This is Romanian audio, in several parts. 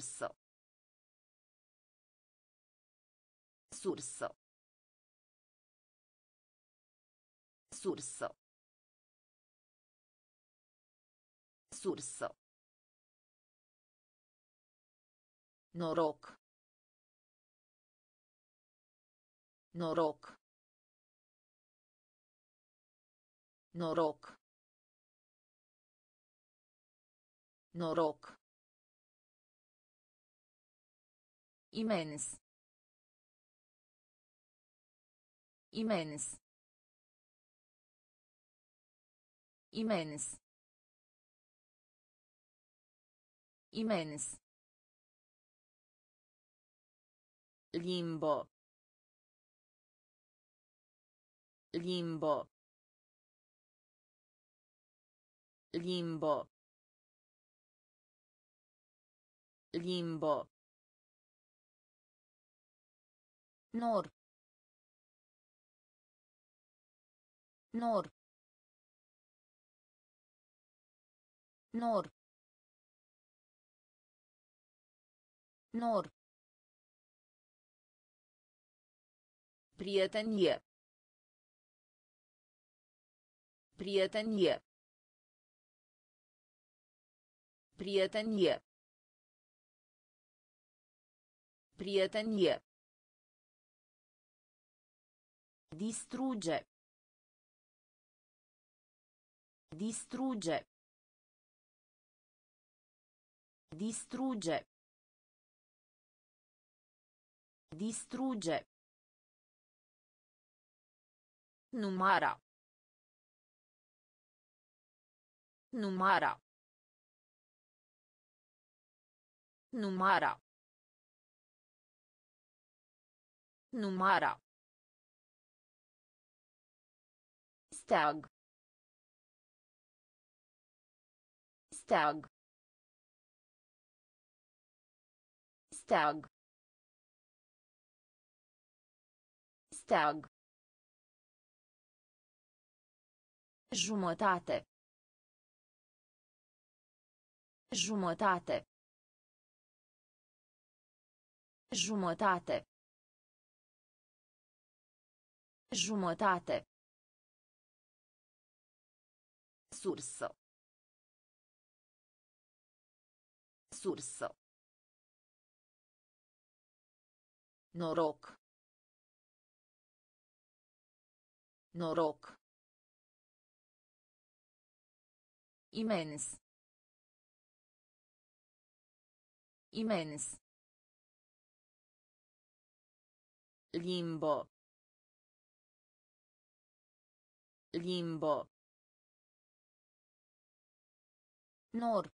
Sursă. Sursă. Sursă. Sursă. Noroc. Noroc. Noroc. Noroc. Imens. Imens. Imens. Imens. Limbo. Limbo. Limbo. Limbo. Nor. Nor. Nor. Nor. Prietenie. Prietenie. Prietenie. Prietenie. Distrugge. Distrugge. Distrugge. Distrugge. Numara. Numara. Numara. Numara. Steag. Steag. Steag. Steag. Jumătate. Jumătate. Jumătate. Jumătate. Sursă. Sursă. Noroc. Noroc. Imens. Imens. Limbo. Limbo. Nor.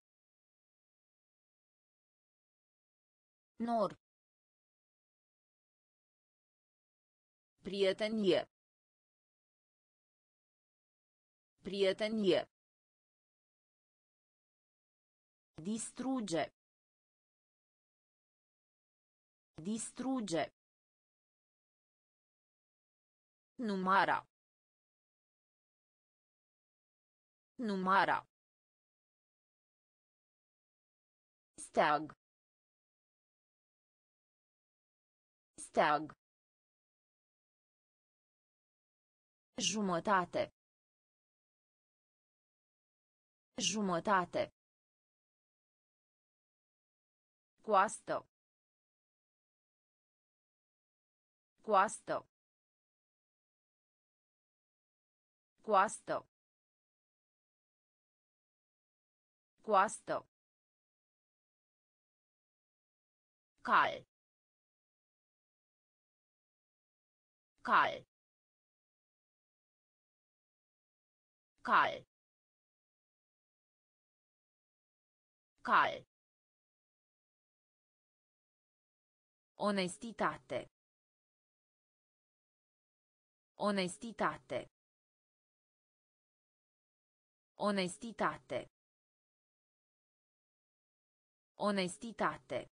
Nor. Prietenie. Prietenie. Distrugge. Distrugge. Numara. Numara. Steag. Steag. Jumătate. Jumătate. Coastă. Coastă. Coastă. Coastă. Cal. Cal. Cal. Cal. Onestitate. Onestitate. Onestitate. Onestitate.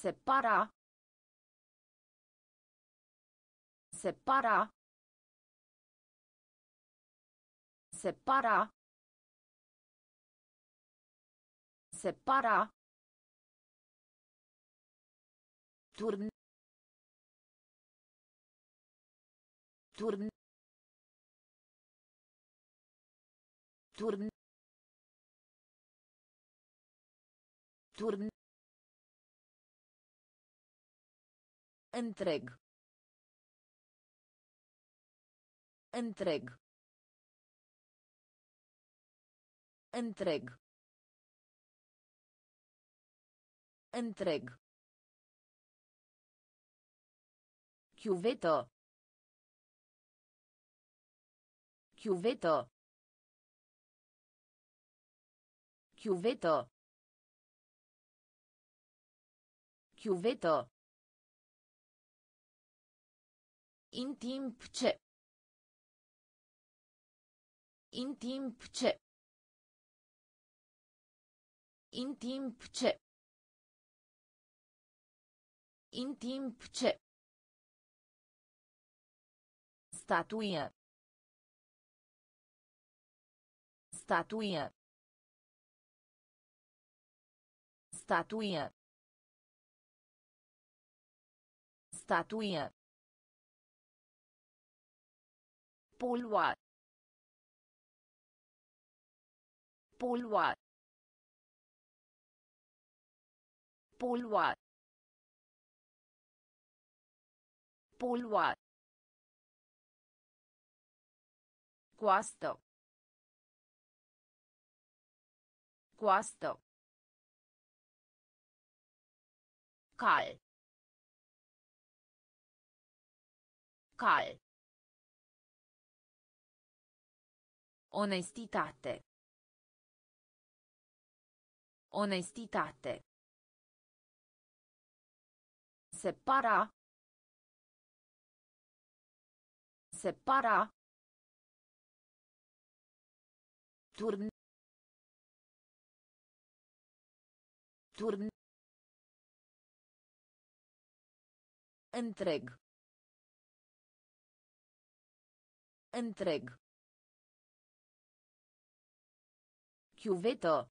Separa. Separa. Separa. Separa. Turn. Turn. Turn. Turn. Întreg. Întreg. Întreg. Întreg. Chiuvetă. Chiuvetă. Chiuvetă. Chiuvetă. In timp ce. In timp ce. In timp ce. In timp ce. Statuie. Statuie. Statuie. Statuie. Polua. Polua. Polua. Polua. Coastă. Coastă. Cal. Cal. Onestitate. Onestitate. Separa. Separa. Turn. Turn. Întreg. Întreg. Chiuvetă.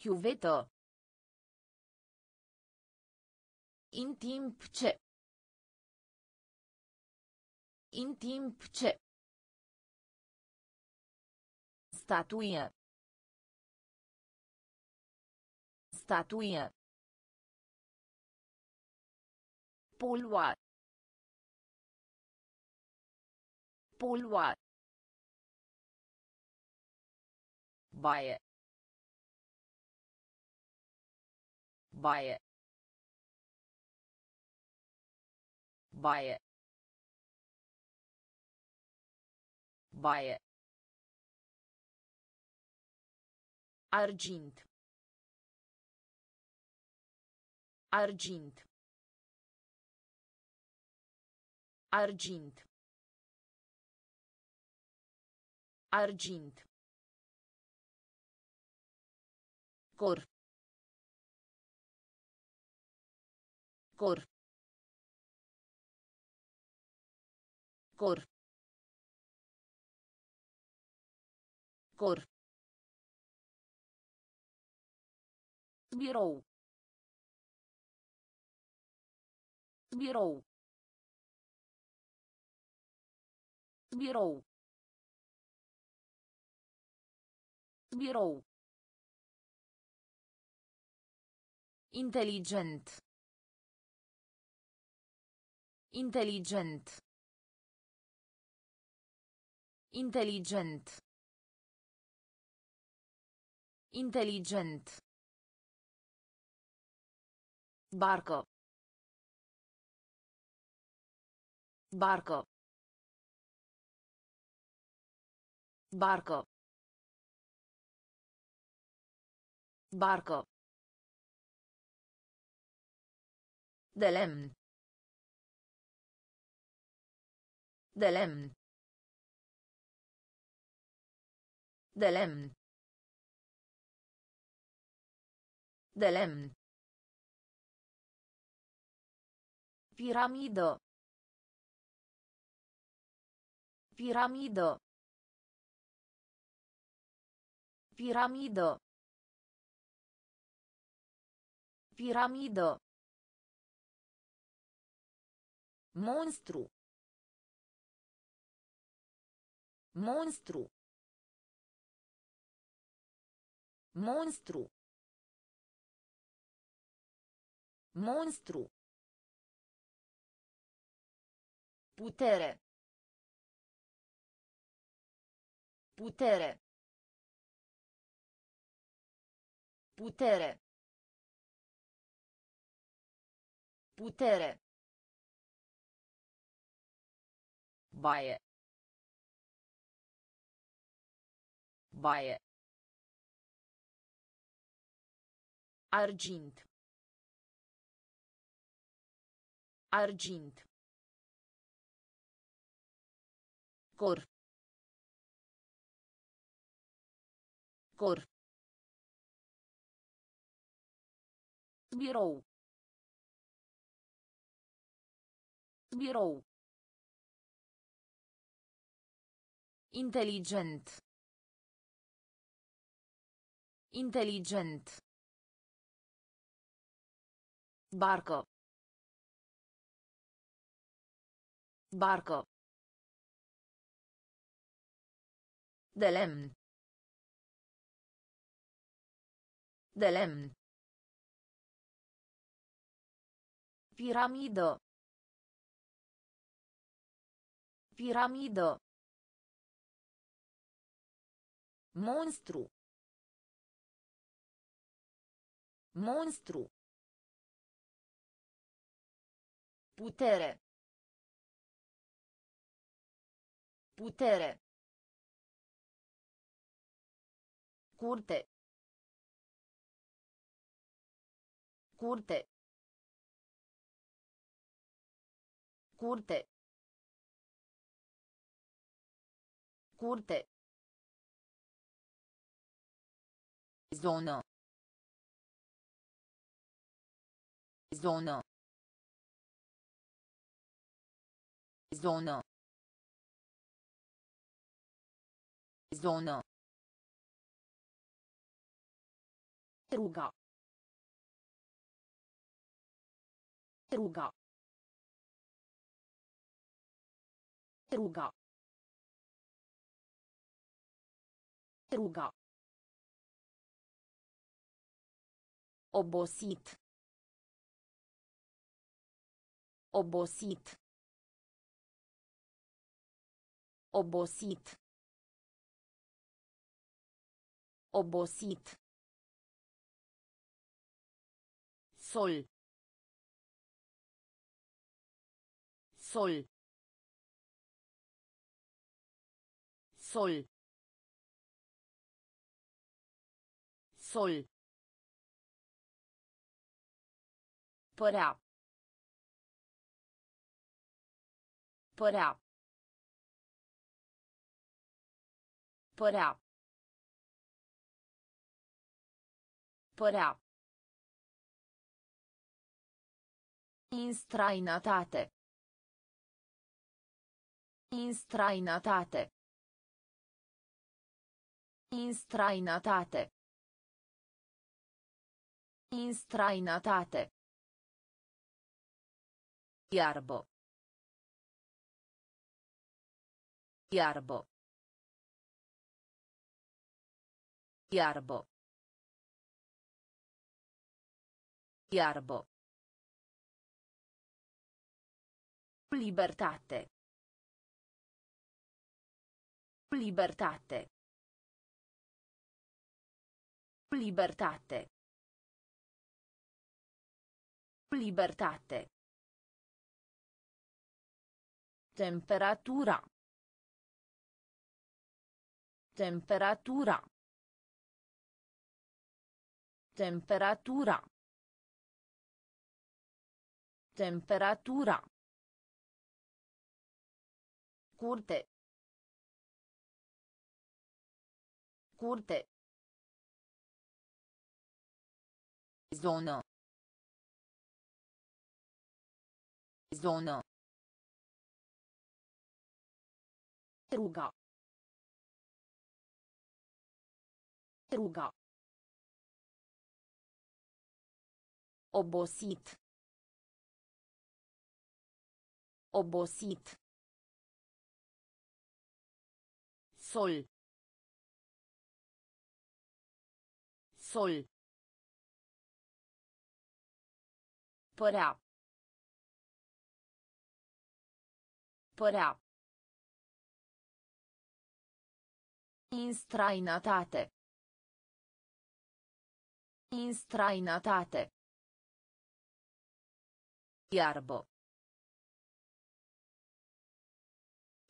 Chiuvetă. In timp ce. In timp ce. Statuie. Statuie. Polua. Polua. Baie. Baie. Baie. Baie. Argint. Argint. Argint. Argint. Cor. Cor. Cor. Cor. Birou. Birou. Birou. Birou. Inteligent. Inteligent. Inteligent. Inteligent. Barcă. Barcă. Barcă. Barcă. De lemn. De lemn. De lemn. De lemn. Piramidă. Piramidă. Piramidă. Piramidă. Monstru. Monstru. Monstru. Monstru. Putere. Putere. Putere. Putere. Baie. Baie. Argint. Argint. Cor. Cor. Birou. Birou. Inteligent. Inteligent. Barcă. Barcă. De lemn. De lemn. Piramidă. Piramidă. Monstru. Monstru. Putere. Putere. Curte. Curte. Curte. Curte. Zonă. Zonă. Zonă. Zonă. Ruga. Ruga. Ruga. Ruga. Obosit. Obosit. Obosit. Obosit. Sol. Sol. Sol. Sol. Părea. Părea. Părea. Părea. Instrainatate. Instrainatate. Instrainatate. Instrainatate. Iarbo. Iarbo. Iarbo. Iarbo. Libertate. Libertate. Libertate. Libertate. Temperatura. Temperatura. Temperatura. Temperatura. Curte. Curte. Zonă. Zonă. Ruga. Ruga. Obosit. Obosit. Sol. Sol. Părea. Părea. Instrainatate. Instrainatate. Iarbă.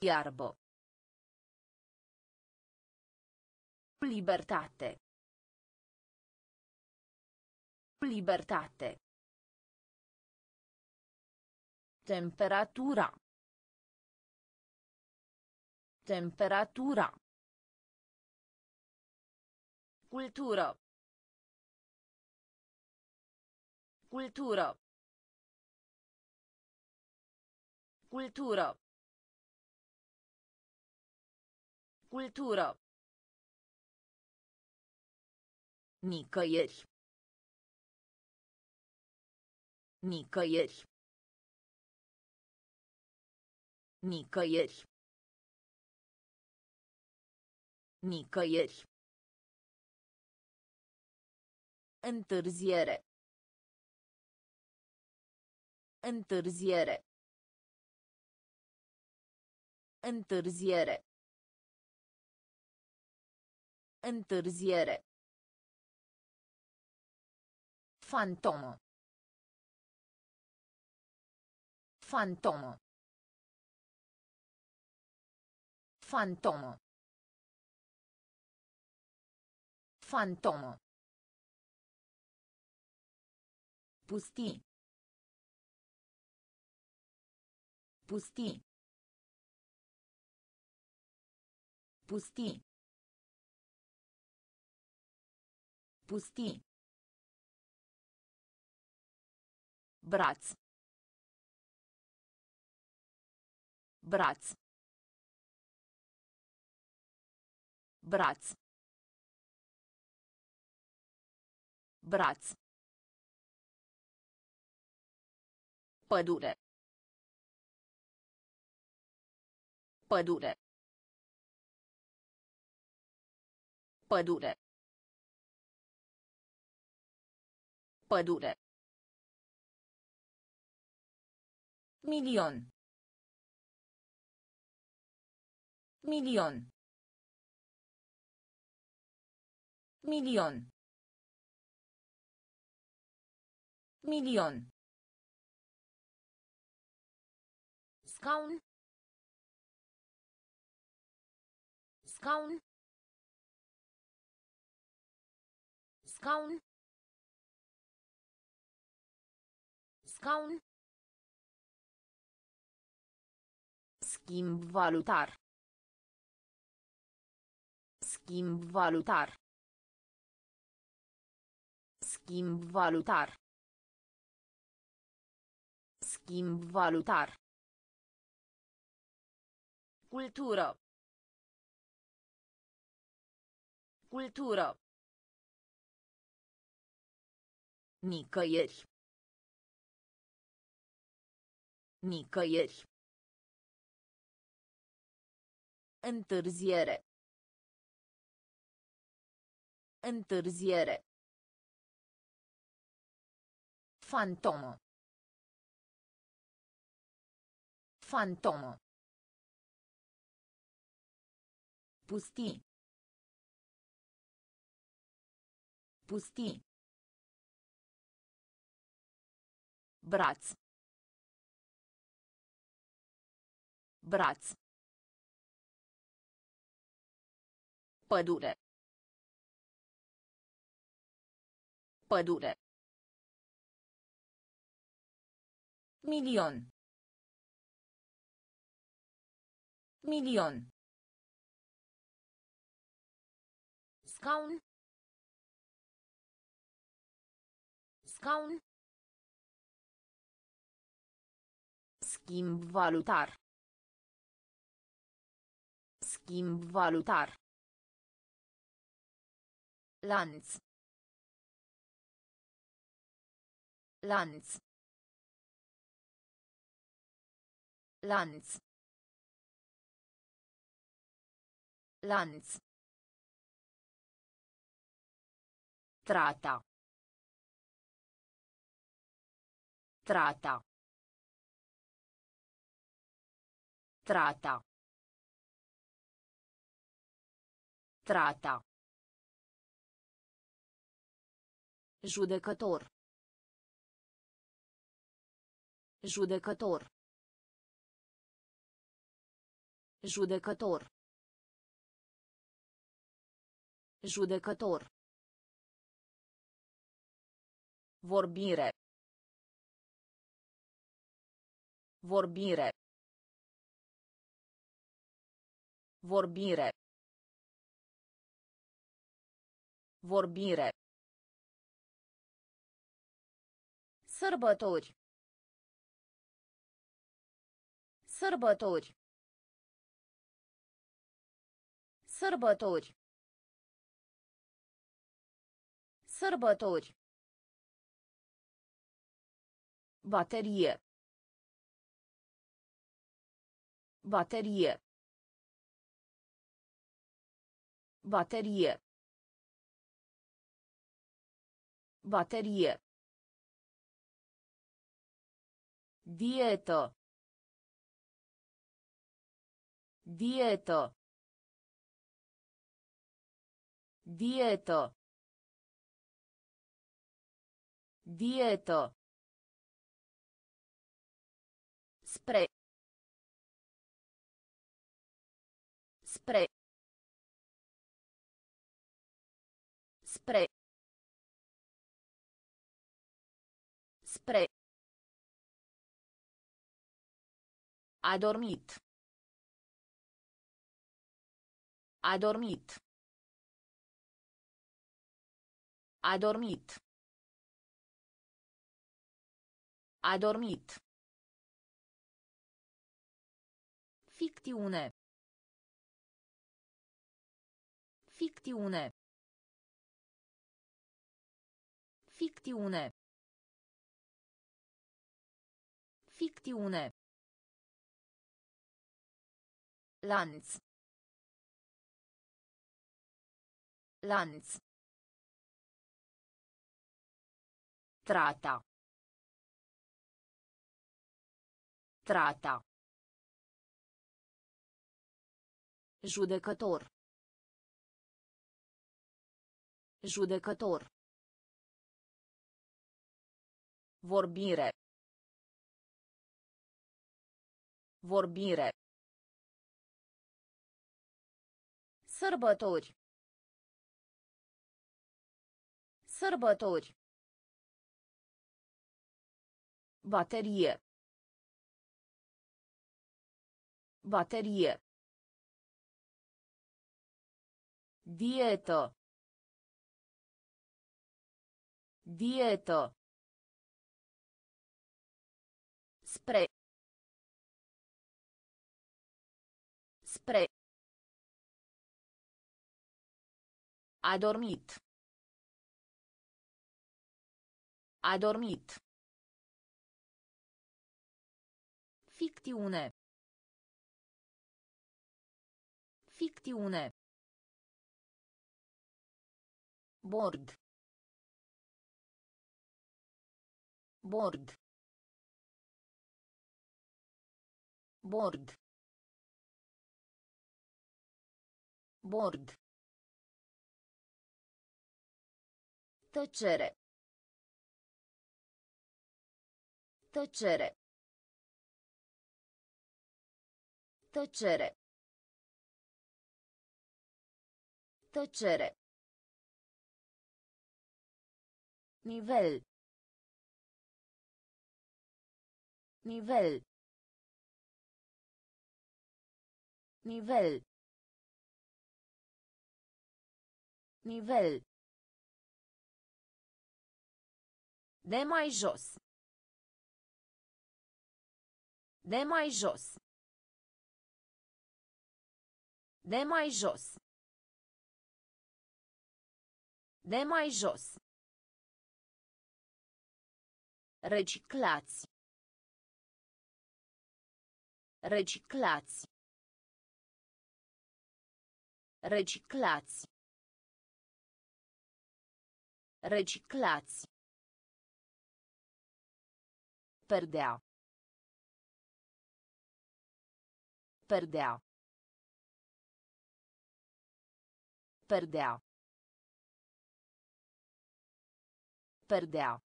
Iarbă. Libertate. Libertate. Temperatura. Temperatura. Cultură. Cultură. Cultură. Cultură. Nicăieri. Nicăieri. Nicăieri. Nicăieri. Întârziere. Întârziere. Întârziere. Întârziere. Fantomă. Fantomă. Fantomă. Fantomă. Pusti. Pusti. Pusti. Pusti. Braț. Braț. Braț. Braț. Pădure. Pădure. Pădure. Pădure. Milion. Milion. Milion. Milion. Scaun. Scaun. Scaun. Scaun. Schimb valutar. Schimb valutar. Schimb valutar. Schimb valutar. Cultură. Cultură. Nicăieri. Nicăieri. Întârziere. Întârziere. Fantomă. Fantomă. Pusti. Pusti. Braț. Braț. Pădure. Pădure. Milion. Milion. Scaun. Scaun. Schimb valutar. Schimb valutar. Lanț. Lanț. Lanț. Lanț. Trata. Trata. Trata. Trata. Judecător. Judecător. Judecător. Judecător. Vorbire. Vorbire. Vorbire. Vorbire. Sărbători. Sărbători. Sărbători. Sărbători. Baterie. Baterie. Baterie. Baterie. Dietă. Dietă. Dietă. Dietă. Spre. Spre. Spre. Spre. A dormit. A dormit. A dormit. A dormit. Fictiune. Fictiune. Fictiune. Fictiune. Lanț. Lanț. Trata. Trata. Judecător. Judecător. Vorbire. Vorbire. Sărbători. Sărbători. Baterie. Baterie. Dietă. Dietă. Spre. Spre. A dormit. A dormit. Fictiune. Fictiune. Bord. Bord. Bord. Bord. Tăcere. Tăcere. Tăcere. Tăcere. Nivel. Nivel. Nivel. Nivel. De mai jos. De mai jos. De mai jos. De mai jos. Reciclați. Reciclați. Reciclați. Reciclați. Perdea. Perdea. Perdea. Perdea.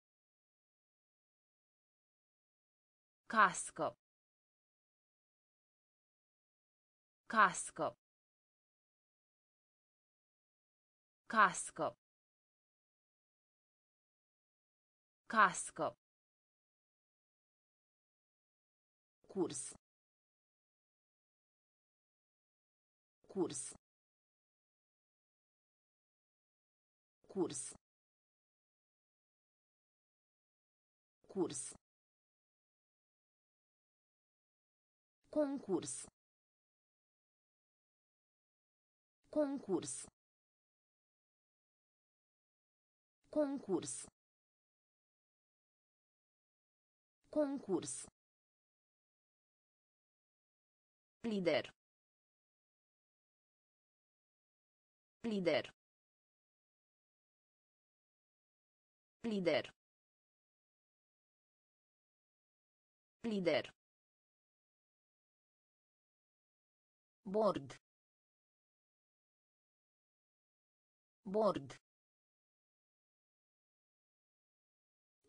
Cască. Cască. Cască. Cască. Curs. Curs. Curs. Curs. Concurs. Concurs. Concurs. Concurs. Lider. Lider. Lider. Lider. Board. Board.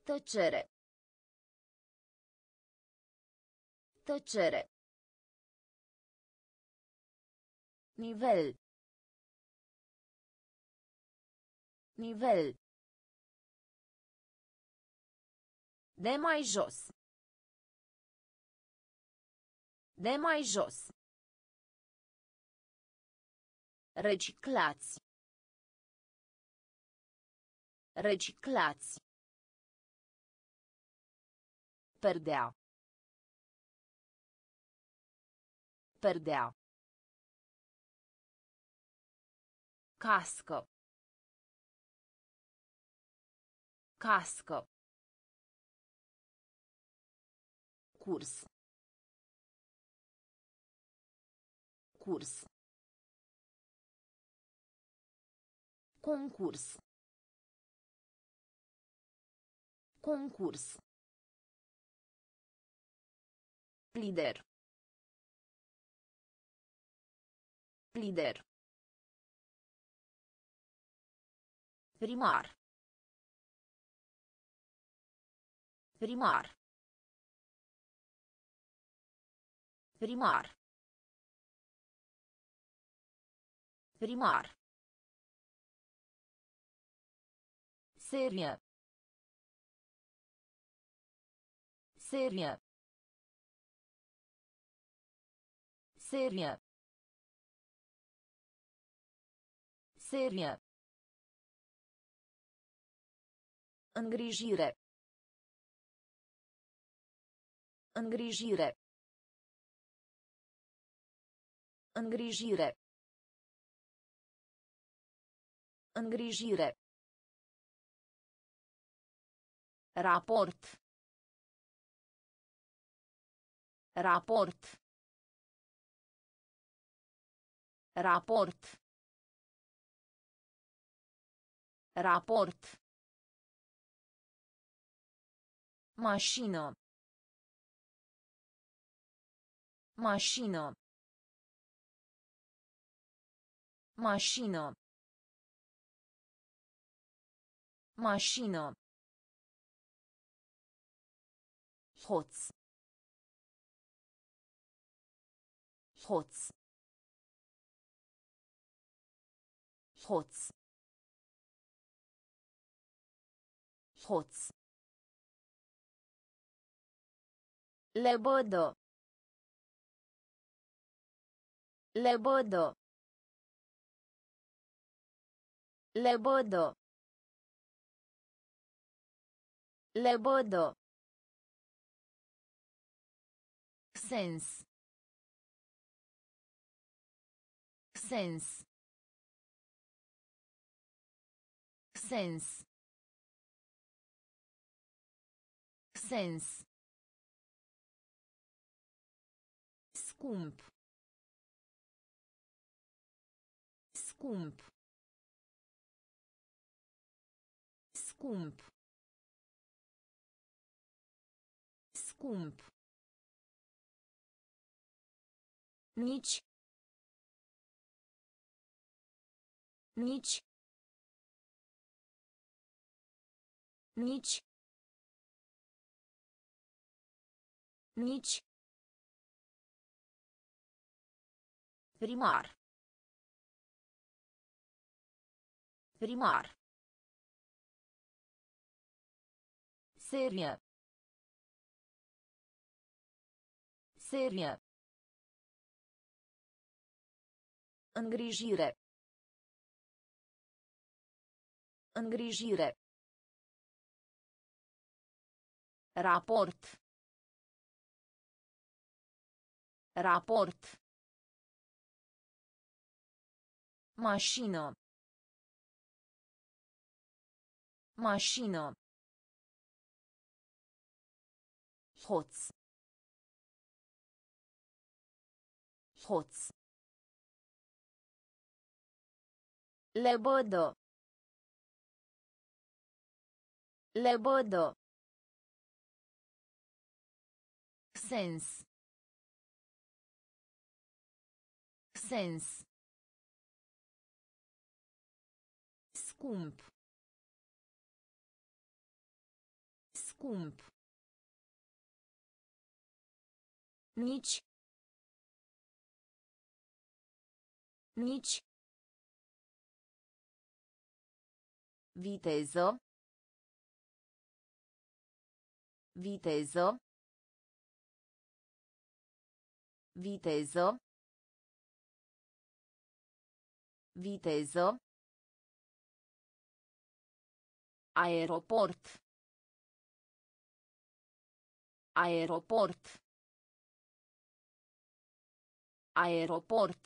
Tăcere. Tăcere. Nivel. Nivel. De mai jos. De mai jos. Reciclați. Reciclați. Perdea. Perdea. Cască. Cască. Curs. Curs. Concurs. Concurs. Lider. Lider. Primar. Primar. Primar. Primar. Serie. Serie. Serie. Serie. Îngrijire. Îngrijire. Îngrijire. Îngrijire. Raport. Raport. Raport. Raport. Mașină. Mașină. Mașină. Mașină. Hoț. Hoț. Hoț. Hoț. Lebădă. Lebădă. Lebădă. Lebădă. Sens. Sens. Sens. Sens. Scump. Scump. Scump. Scump. Nici. Nici. Nici. Nici. Primar. Primar. Serie. Serie. Îngrijire. Îngrijire. Raport. Raport. Mașină. Mașină. Hoț. Hoț. Lebodo. Lebodo. Sens. Sens. Scump. Scump. Nici. Nici. Viteză. Viteză. Viteză. Viteză. Aeroport. Aeroport. Aeroport.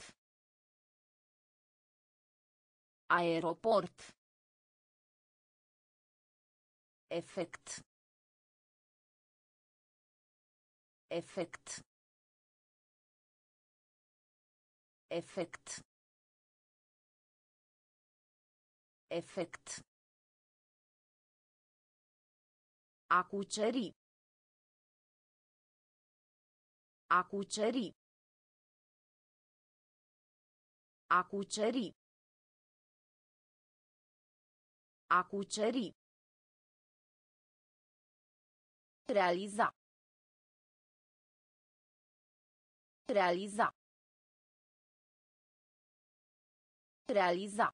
Aeroport. Efect. Efect. Efect. Efect. A cuceri. A cuceri. A cuceri. A cuceri. Realiza. Realiza. Realiza.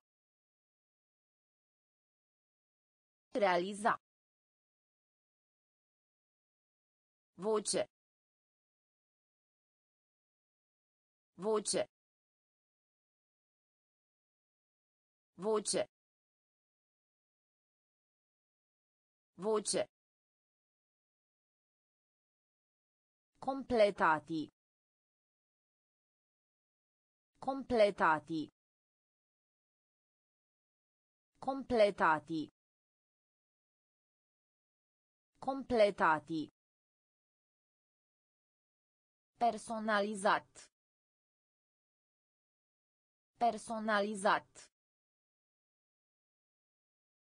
Realiza. Voce. Voce. Voce. Voce. Completati. Completati. Completati. Completati. Personalizat. Personalizat.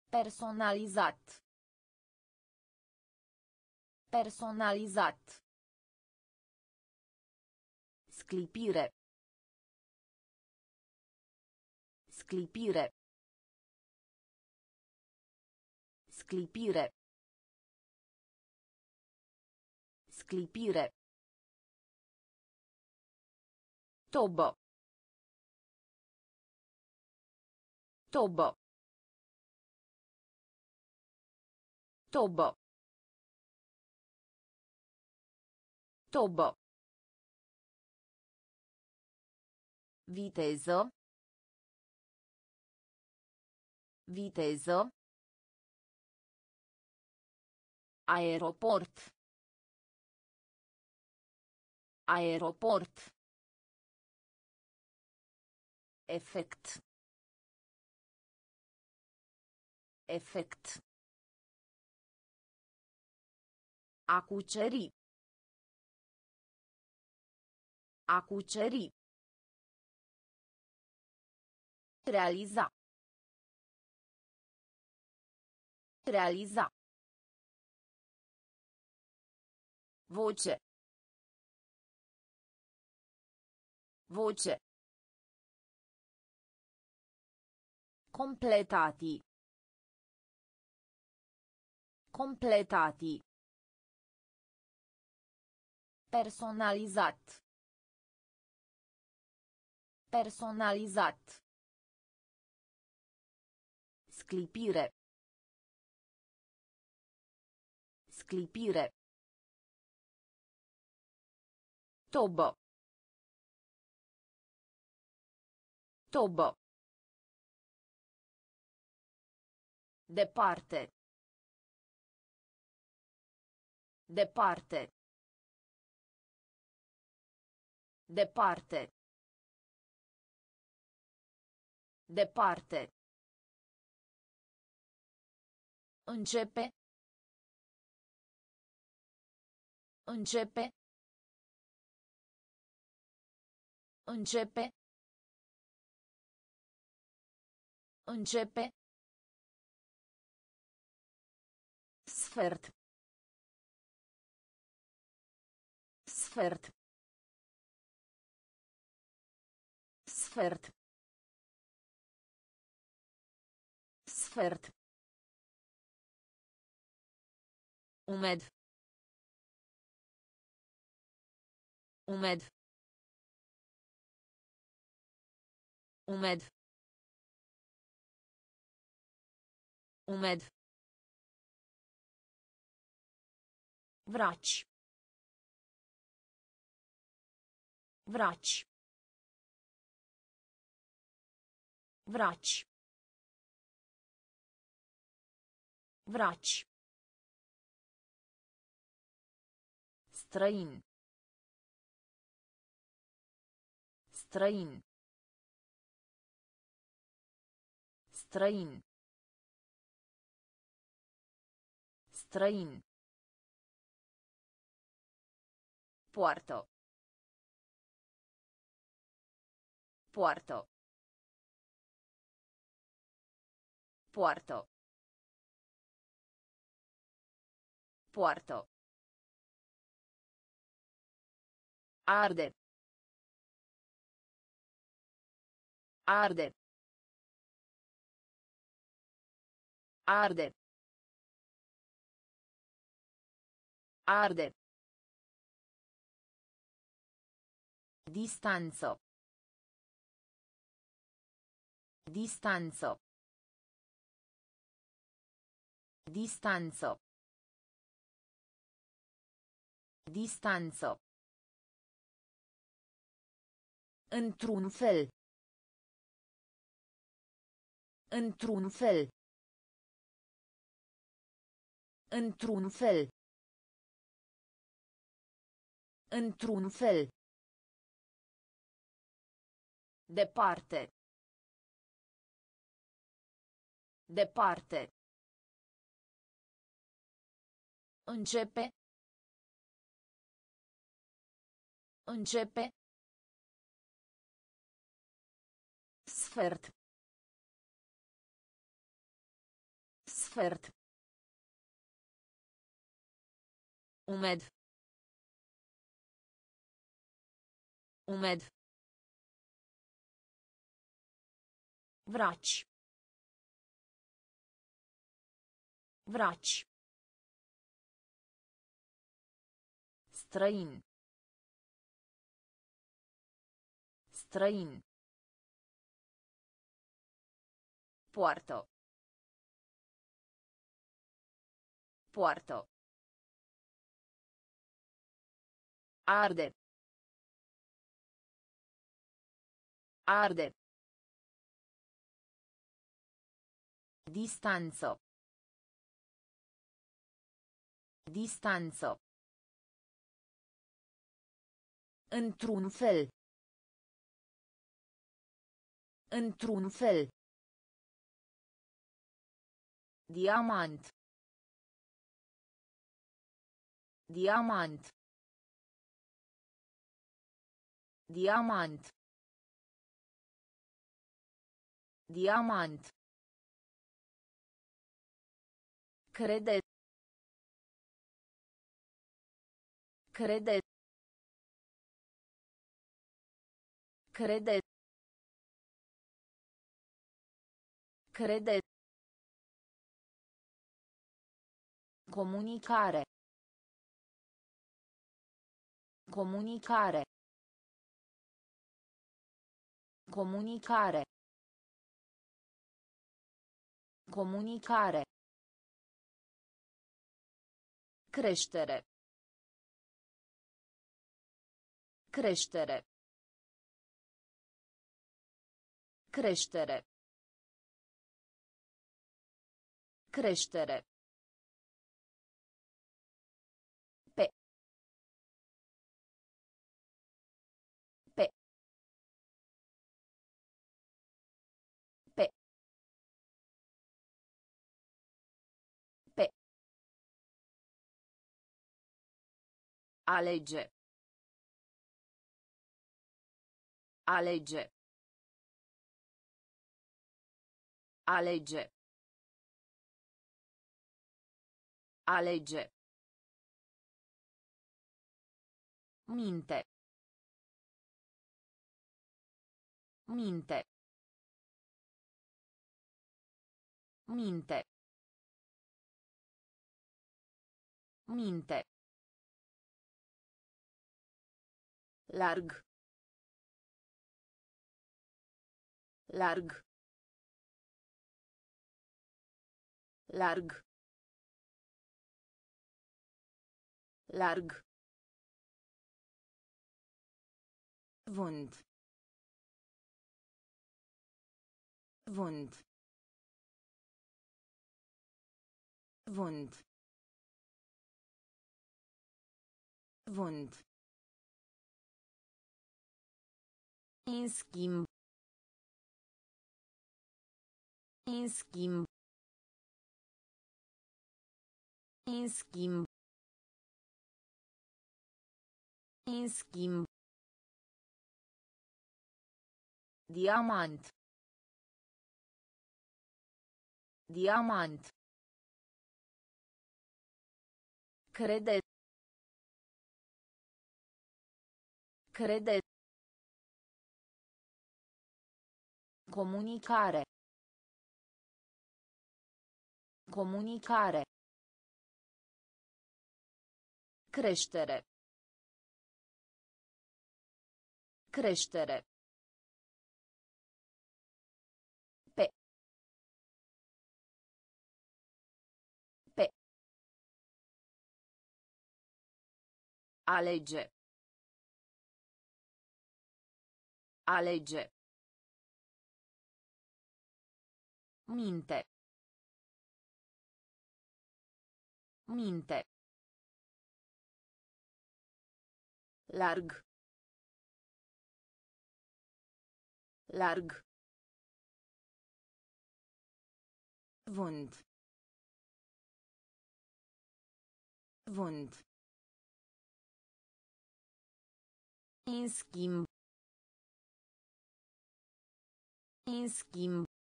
Personalizat. Personalizat. Sclipire. Sclipire. Sclipire. Sclipire. Tobo. Tobo. Tobo. Tobo. Viteză. Viteză. Aeroport. Aeroport. Efect. Efect. A cuceri. A cuceri. Realiza. Realiza. Voce. Voce. Completati. Completati. Personalizat. Personalizat. Sclipire. Sclipire. Tobo. Tobo. Departe. Departe. Departe. Departe. Începe. Începe. Începe. Începe. Sfert. Sfert. Sfert. Sfert. Umed. Umed. Umed. Umed. Vraci. Vraci. Vraci. Vraci. Străin. Străin. Străin. Străin. Poartă. Poartă. Poartă. Poartă. Arde. Arde. Arde. Arde. Distanță. Distanță. Distanță. Distanță. Într-un fel. Într-un fel. Într-un fel. Într-un fel. Departe. Departe. Începe. Începe. Sfert. Sfert. Umed. Umed. Vraci. Vraci. Străin. Străin. Poartă. Poartă. Arde. Arde. Distanță. Distanță. Într-un fel. Într-un fel. Diamant. Diamant. Diamant. Diamant. Crede. Crede. Crede. Crede. Comunicare. Comunicare. Comunicare. Comunicare. Creștere. Creștere. Creștere. Creștere. Alege. Alege. Alege. Alege. Minte. Minte. Minte. Minte. Larg. Larg. Larg. Larg. Wund. Wund. Wund. Wund. În schimb. În schimb. În schimb. În schimb. Diamant. Diamant. Crede. Crede. Comunicare. Comunicare. Creștere. Creștere. Pe. Pe. Alege. Alege. Minte. Minte. Larg. Larg. Wund. Wund. În schimb. În schimb.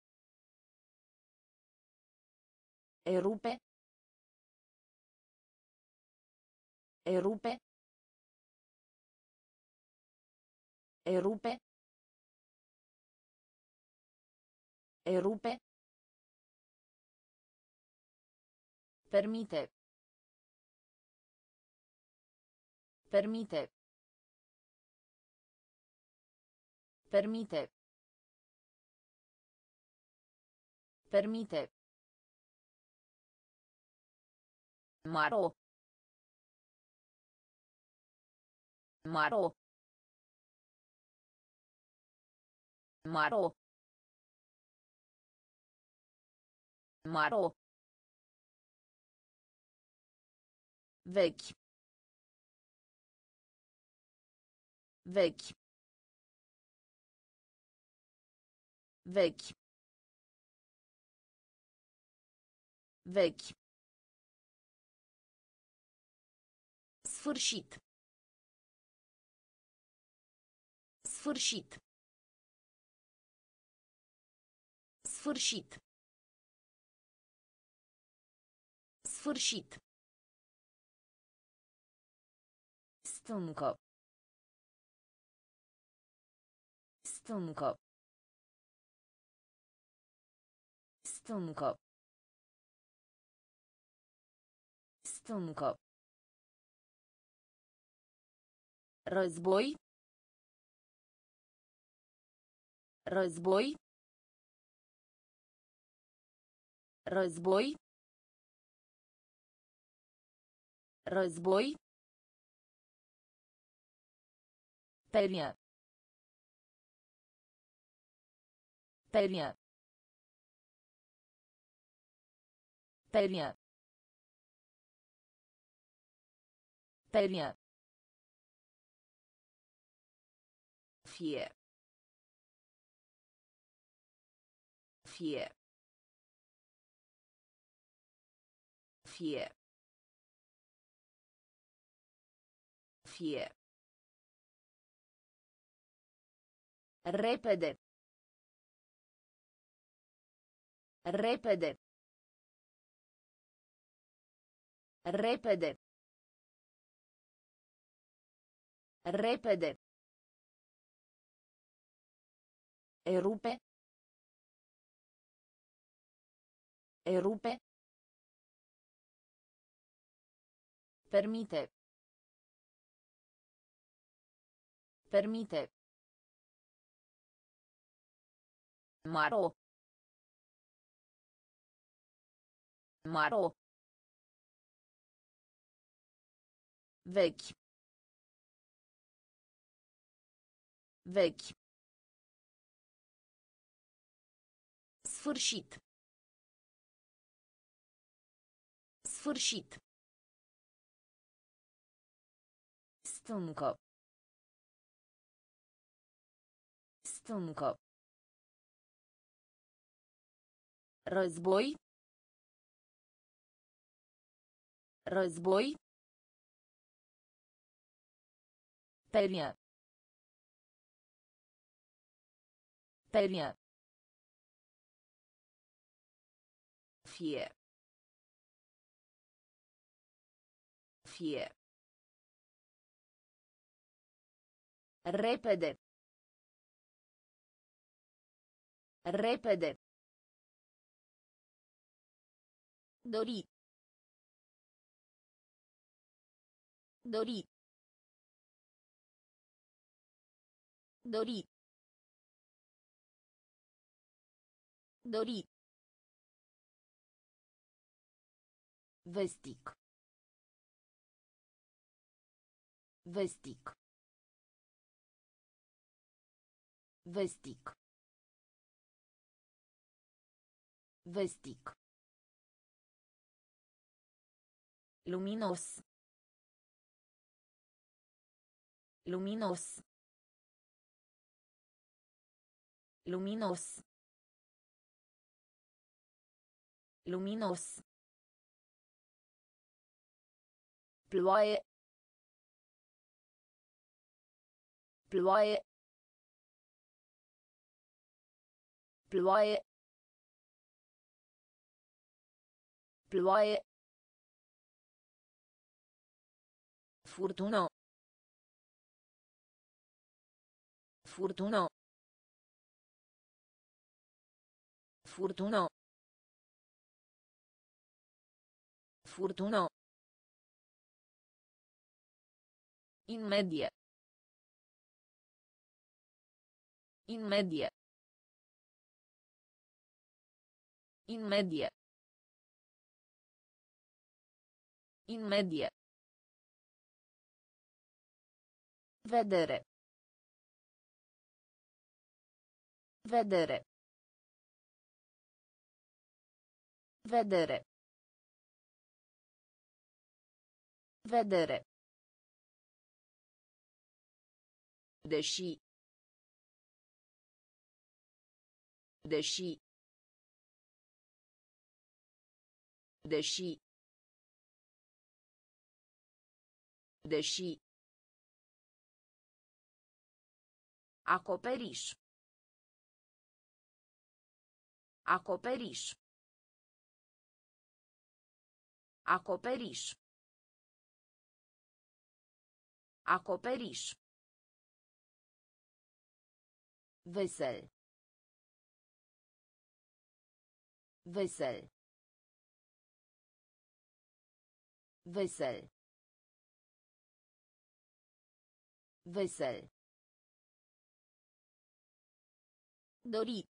Erupe. Erupe. Erupe. Erupe. Permite. Permite. Permite. Permite. Maro. Maro. Maro. Maro. Vechi. Vechi. Vechi. Vechi. Sfârșit. Sfârșit. Sfârșit. Sfârșit. Stâncă. Stâncă. Stâncă. Stâncă. Разбой. Разбой. Разбой. Разбой. Перья. Перья. Перья. Перья. Fie. Fie. Fie. Fie. Repede. Repede. Repede. Repede. Erupe. Erupe. Permite. Permite. Maro. Maro. Vechi. Vechi. Sfârșit. Sfârșit. Stâncă. Stâncă. Război. Război. Perie. Perie. Fie. Fie. Repede. Repede. Dori. Dori. Dori. Dori. Vestic. Vestic. Vestic. Vestic. Luminos. Luminos. Luminos. Luminos. Ploaie. Ploaie. Ploaie. Ploaie. Furtună. Furtună. Furtună. Furtună. In medie. In medie. In medie. In medie. Vedere. Vedere. Vedere. Vedere. Deși. Deși. Deși. Deși. Acoperiș. Acoperiș. Acoperiș. Acoperiș. Vesel. Vesel. Vesel. Vesel. Dori.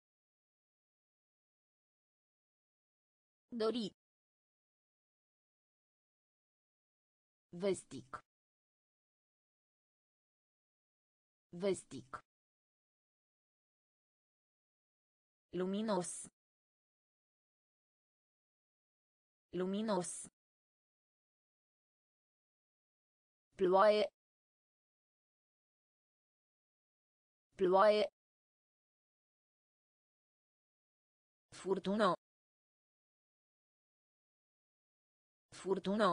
Dori. Vestic. Vestic. Luminos. Luminos. Ploaie. Ploaie. Furtună. Furtună.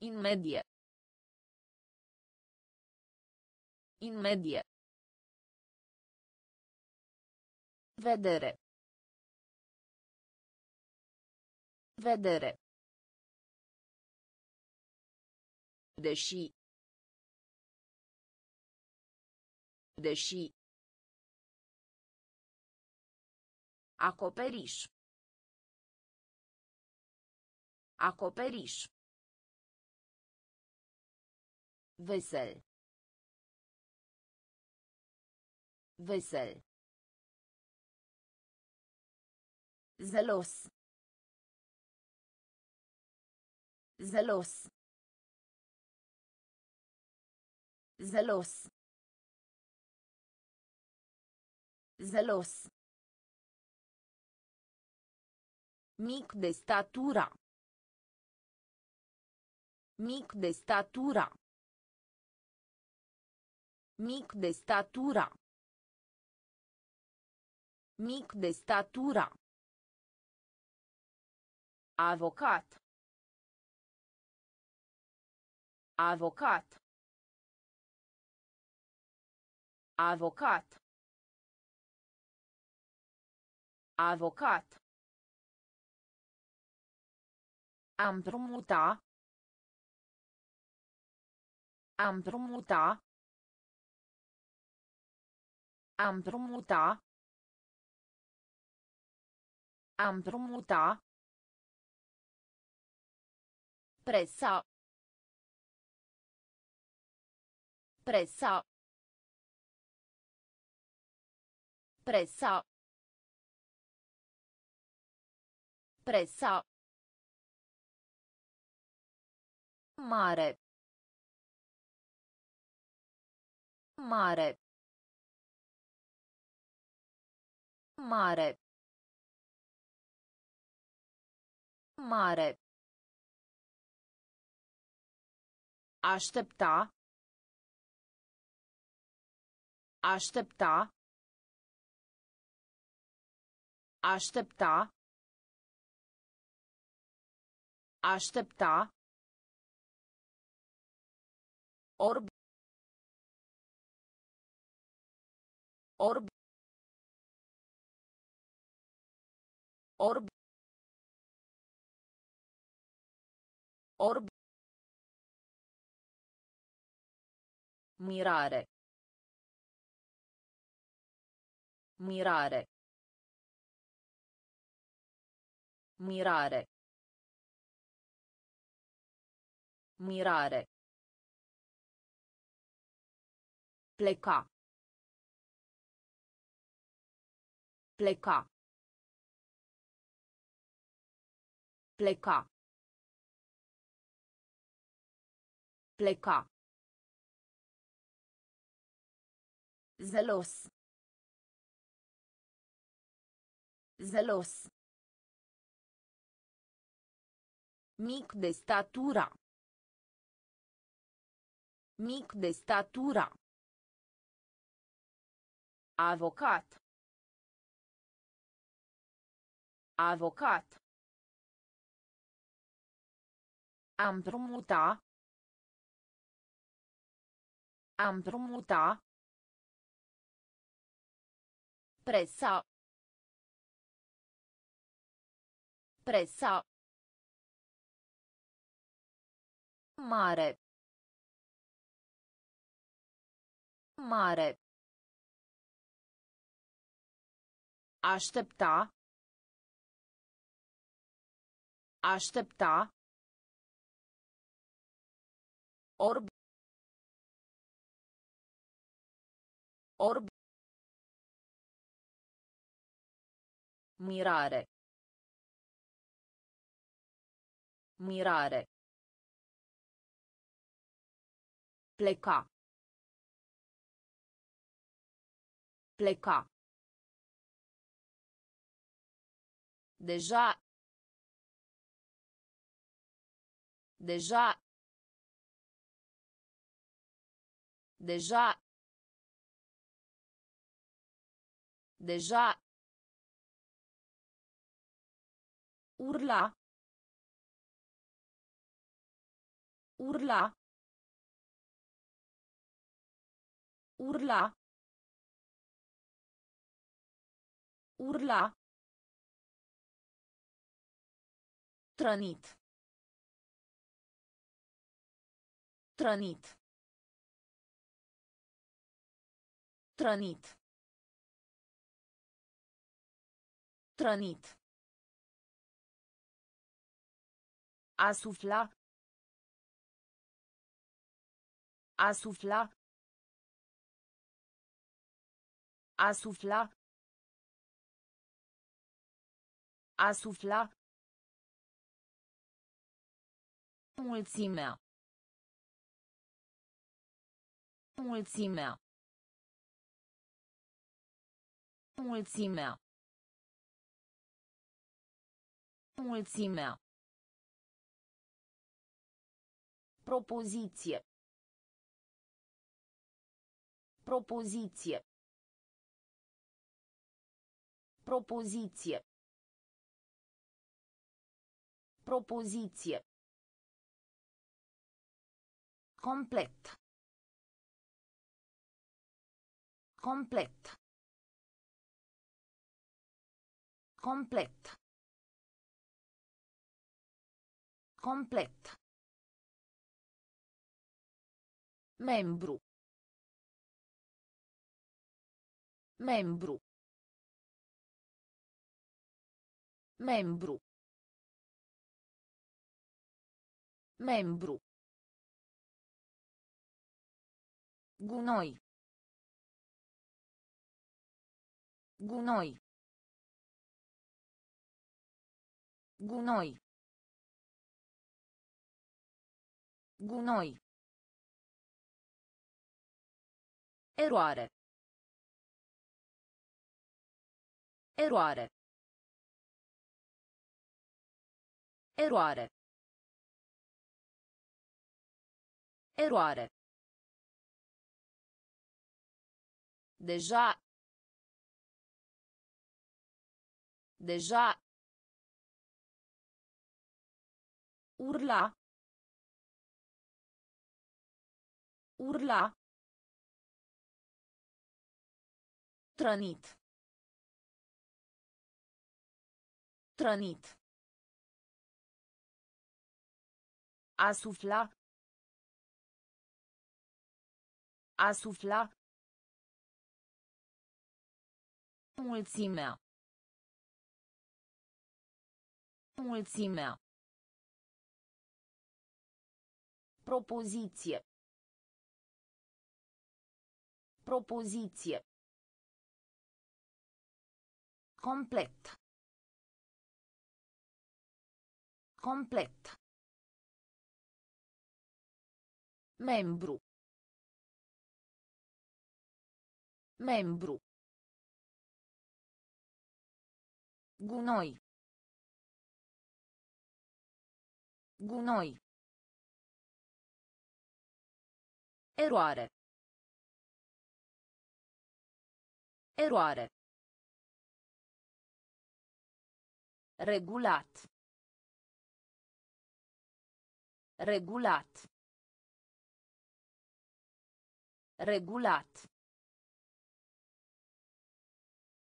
In medie. In medie. Vedere. Vedere. Deși. Deși. Acoperiș. Acoperiș. Vesel. Vesel. Zelos. Zelos. Zelos. Zelos. Mic de statura. Mic de statura. Mic de statura. Mic de statura. Avocat. Avocat. Avocat. Avocat. Am drumuta. Am drumuta. Am drumuta. Am drumuta. Pressa. Pressa. Pressa. Pressa. Mare. Mare. Mare. Mare. Aștepta. Aștepta. Aștepta. Aștepta. Orb. Orb. Orb. Orb. Mirare. Mirare. Mirare. Mirare. Pleca. Pleca. Pleca. Pleca. Zelos. Zelos. Mic de statura. Mic de statura. Avocat. Avocat. Am promuta. Am promuta. Presa. Presa. Mare. Mare. Aștepta. Aștepta. Orb. Orb. Mirare. Mirare. Pleca. Pleca. Deja. Deja. Deja. Deja. Urla. Urla. Urla. Urla. Trănit. Trănit. Trănit. Trănit. A sufla. A sufla. A sufla. A sufla. Mulțimea. Mulțimea. Mulțimea. Mulțimea. Propoziție. Propoziție. Propoziție. Propoziție. Complet. Complet. Complet. Complet. Membru. Membru. Membru. Membru. Gunoi. Gunoi. Gunoi. Gunoi. Eroare. Eroare. Eroare. Eroare. Deja. Deja. Urla. Urla. Trănit. Trănit. A sufla. A sufla. Mulțimea. Mulțimea. Propoziție. Propoziție. Complet. Complet. Membru. Membru. Gunoi. Gunoi. Eroare. Eroare. Regulat. Regulat. Regulat.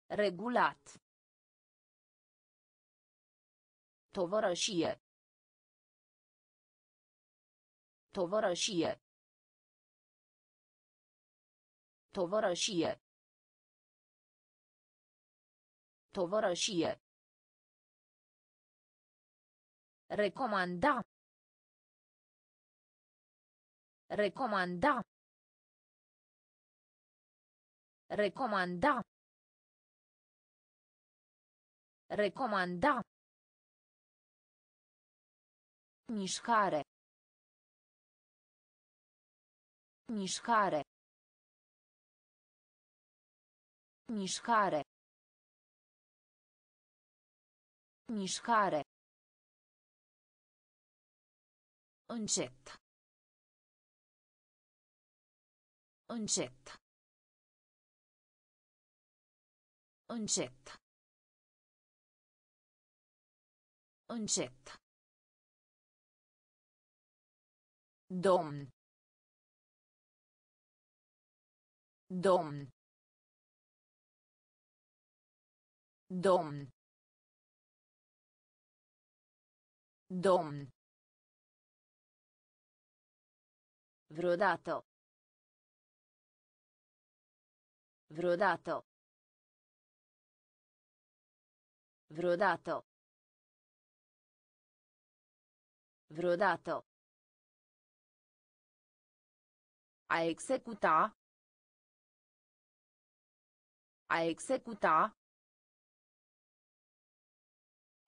Regulat. Tovărășie. Tovărășie. Tovărășie. Tovărășie. Recomanda. Recomanda. Recomanda. Recomanda. Mișcare. Mișcare. Mișcare. Mișcare. Încet. Încet. Încet. Încet. Domn. Domn. Domn. Domn. Vreodată. Vreodată. Vreodată. Vreodată. A executa. A executa.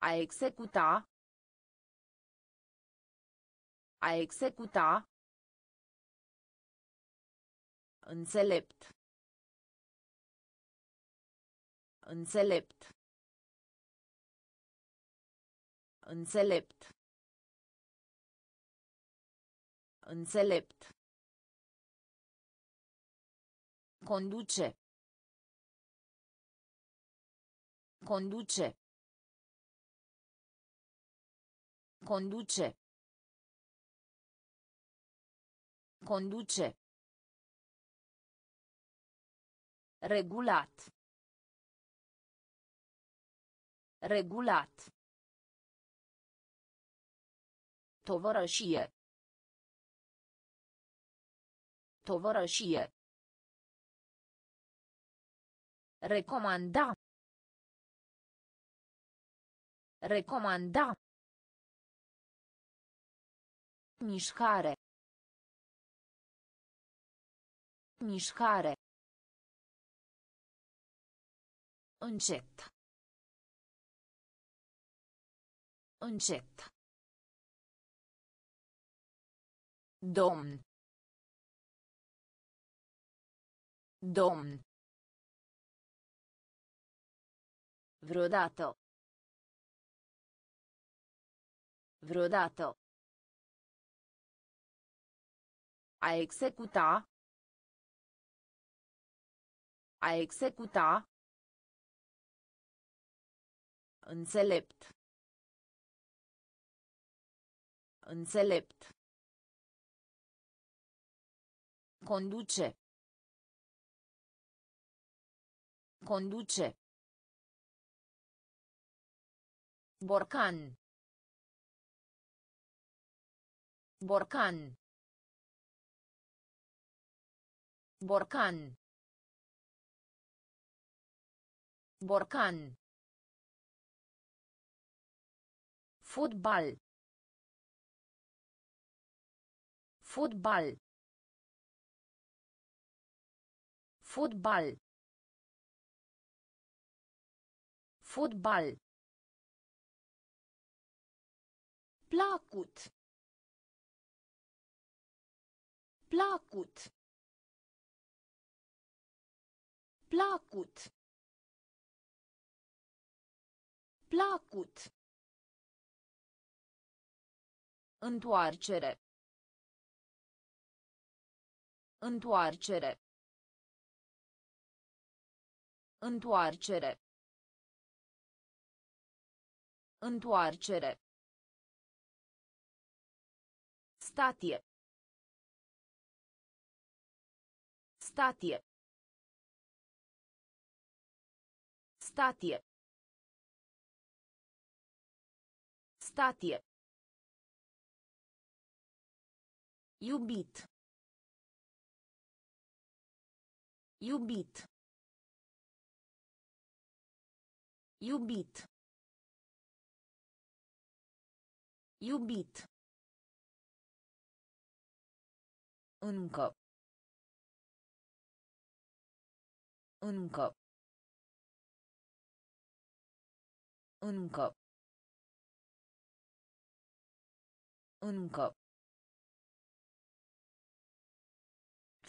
A executa. A executa. Înțelept. Înțelept. Înțelept. Înțelept. Conduce. Conduce. Conduce. Conduce. Regulat. Regulat. Tovărășie. Tovărășie. Recomanda. Recomanda. Mișcare. Mișcare. Încet. Încet. Domn. Domn. Vreodată. Vreodată. A executa. A executa. Înțelept. Înțelept. Conduce. Conduce. Borcan. Borcan. Borcan. Borcan. Fotbal. Fotbal. Fotbal. Fotbal. Placut. Placut. Placut. Placut. Întoarcere. Întoarcere. Întoarcere. Întoarcere. Statie. Statie. Statie. Statie. Iubit. Iubit. Iubit. Iubit. Încă. Încă. Încă. Încă.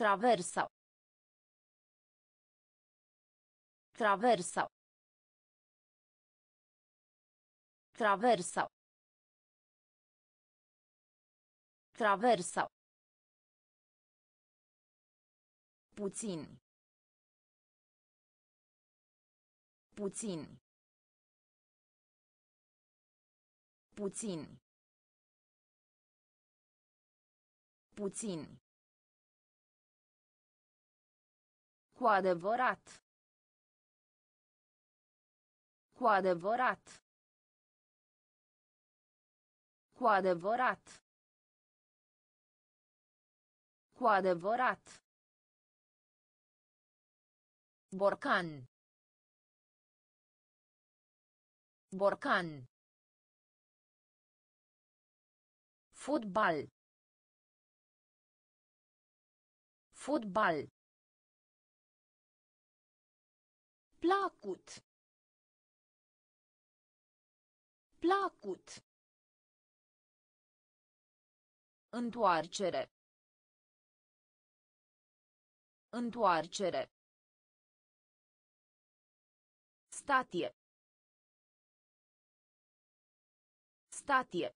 Traversa. Traversa. Traversa. Traversa. Puțin. Puțin. Puțin. Puțin. Cu adevărat. Cu adevărat. Cu adevărat. Cu adevărat. Borcan. Borcan. Fotbal. Fotbal. Placut. Placut. Întoarcere. Întoarcere. Statie. Statie.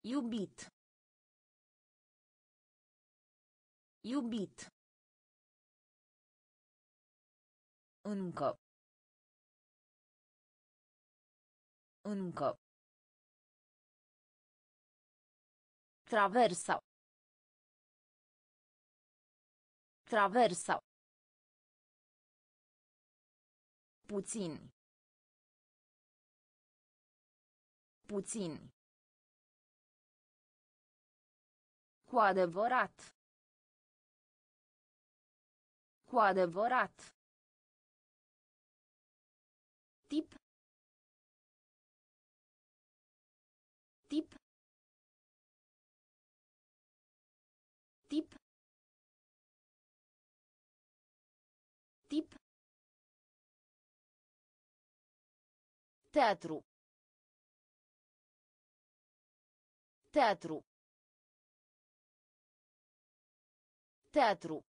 Iubit. Iubit. Încă. Încă. Traversa. Traversa. Puțin. Puțin. Cu adevărat. Cu adevărat. Tip. Tip. Tip. Tip. Teatru. Teatru. Teatru.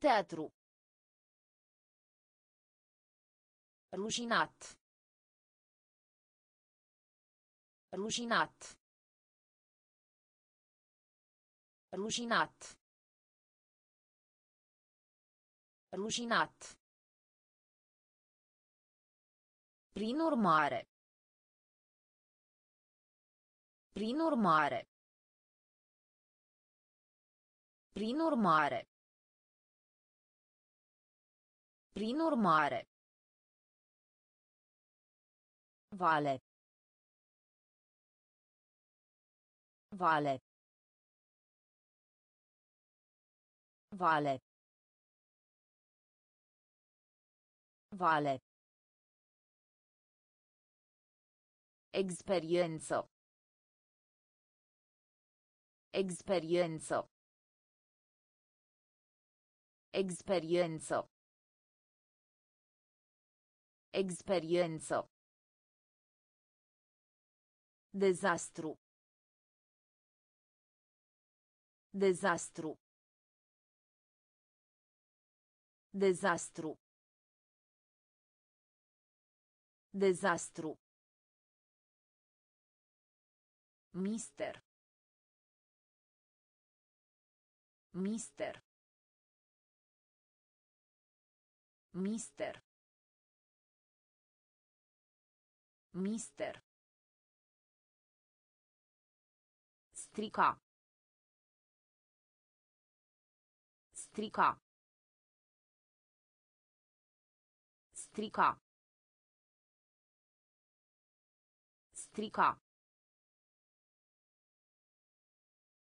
Teatru. Rușinat. Rușinat. Rușinat. Rușinat. Prin urmare. Prin urmare. Prin urmare. Prin urmare. Vale. Vale. Vale. Vale. Experiență. Experiență. Experiență. Experiență. Dezastru. Dezastru. Dezastru. Dezastru. Mister. Mister. Mister. Mister. Strica. Strica. Strica. Strica.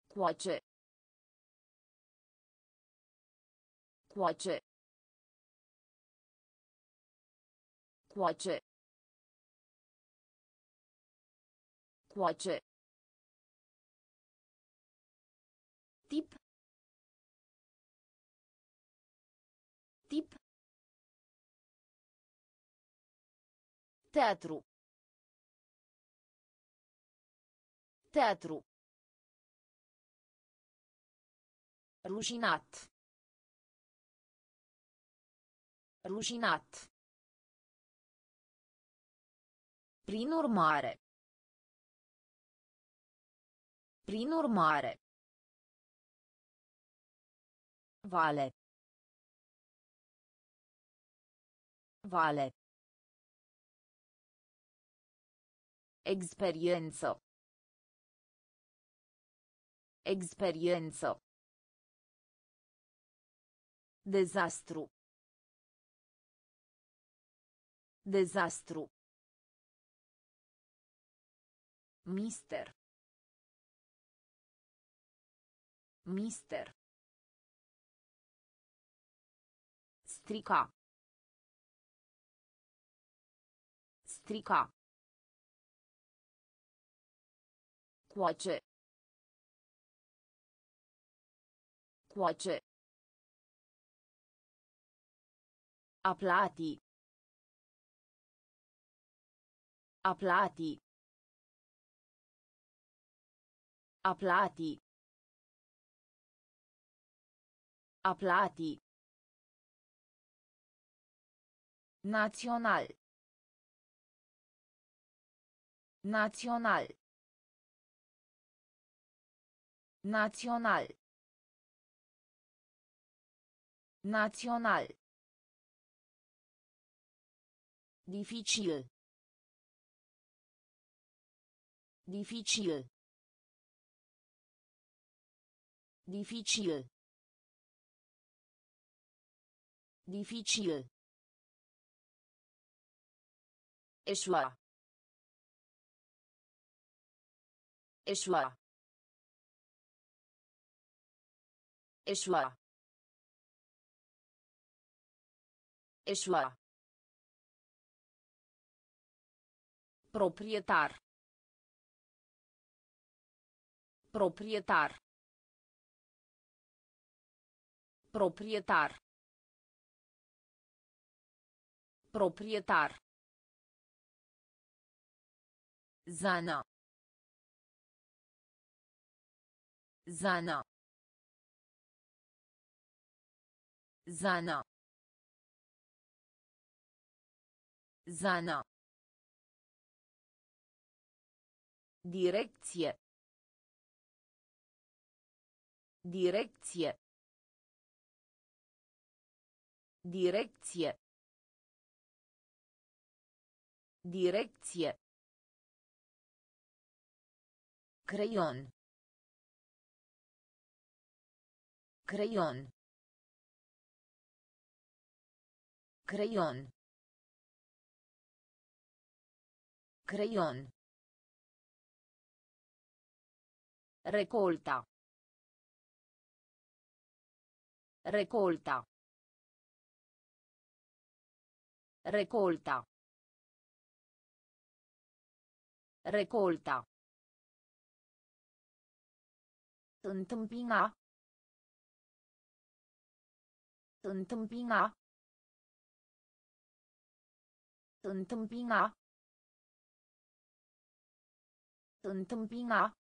Coace. Coace. Coace. Coace. Tip. Tip. Teatru. Teatru. Rușinat. Rușinat. Prin urmare. Prin urmare. Vale. Vale. Experiență. Experiență. Dezastru. Dezastru. Mister. Mister. Strica. Strica. Coace. Coace. Aplati. Aplati. Aplati. Aplati. Național. Național. Național. Național. Dificil. Dificil. Dificil. Dificil. Eșua. Eșua. Eșua. Eșua. Proprietar. Proprietar. Proprietar. Proprietar. Zana. Zana. Zana. Zana. Direcție. Direcție. Direcție. Direcție. Creion. Creion. Creion. Creion. Recolta. Recolta. Recolta. Recolta. Întâmpina. Întâmpina. Întâmpina. Întâmpina.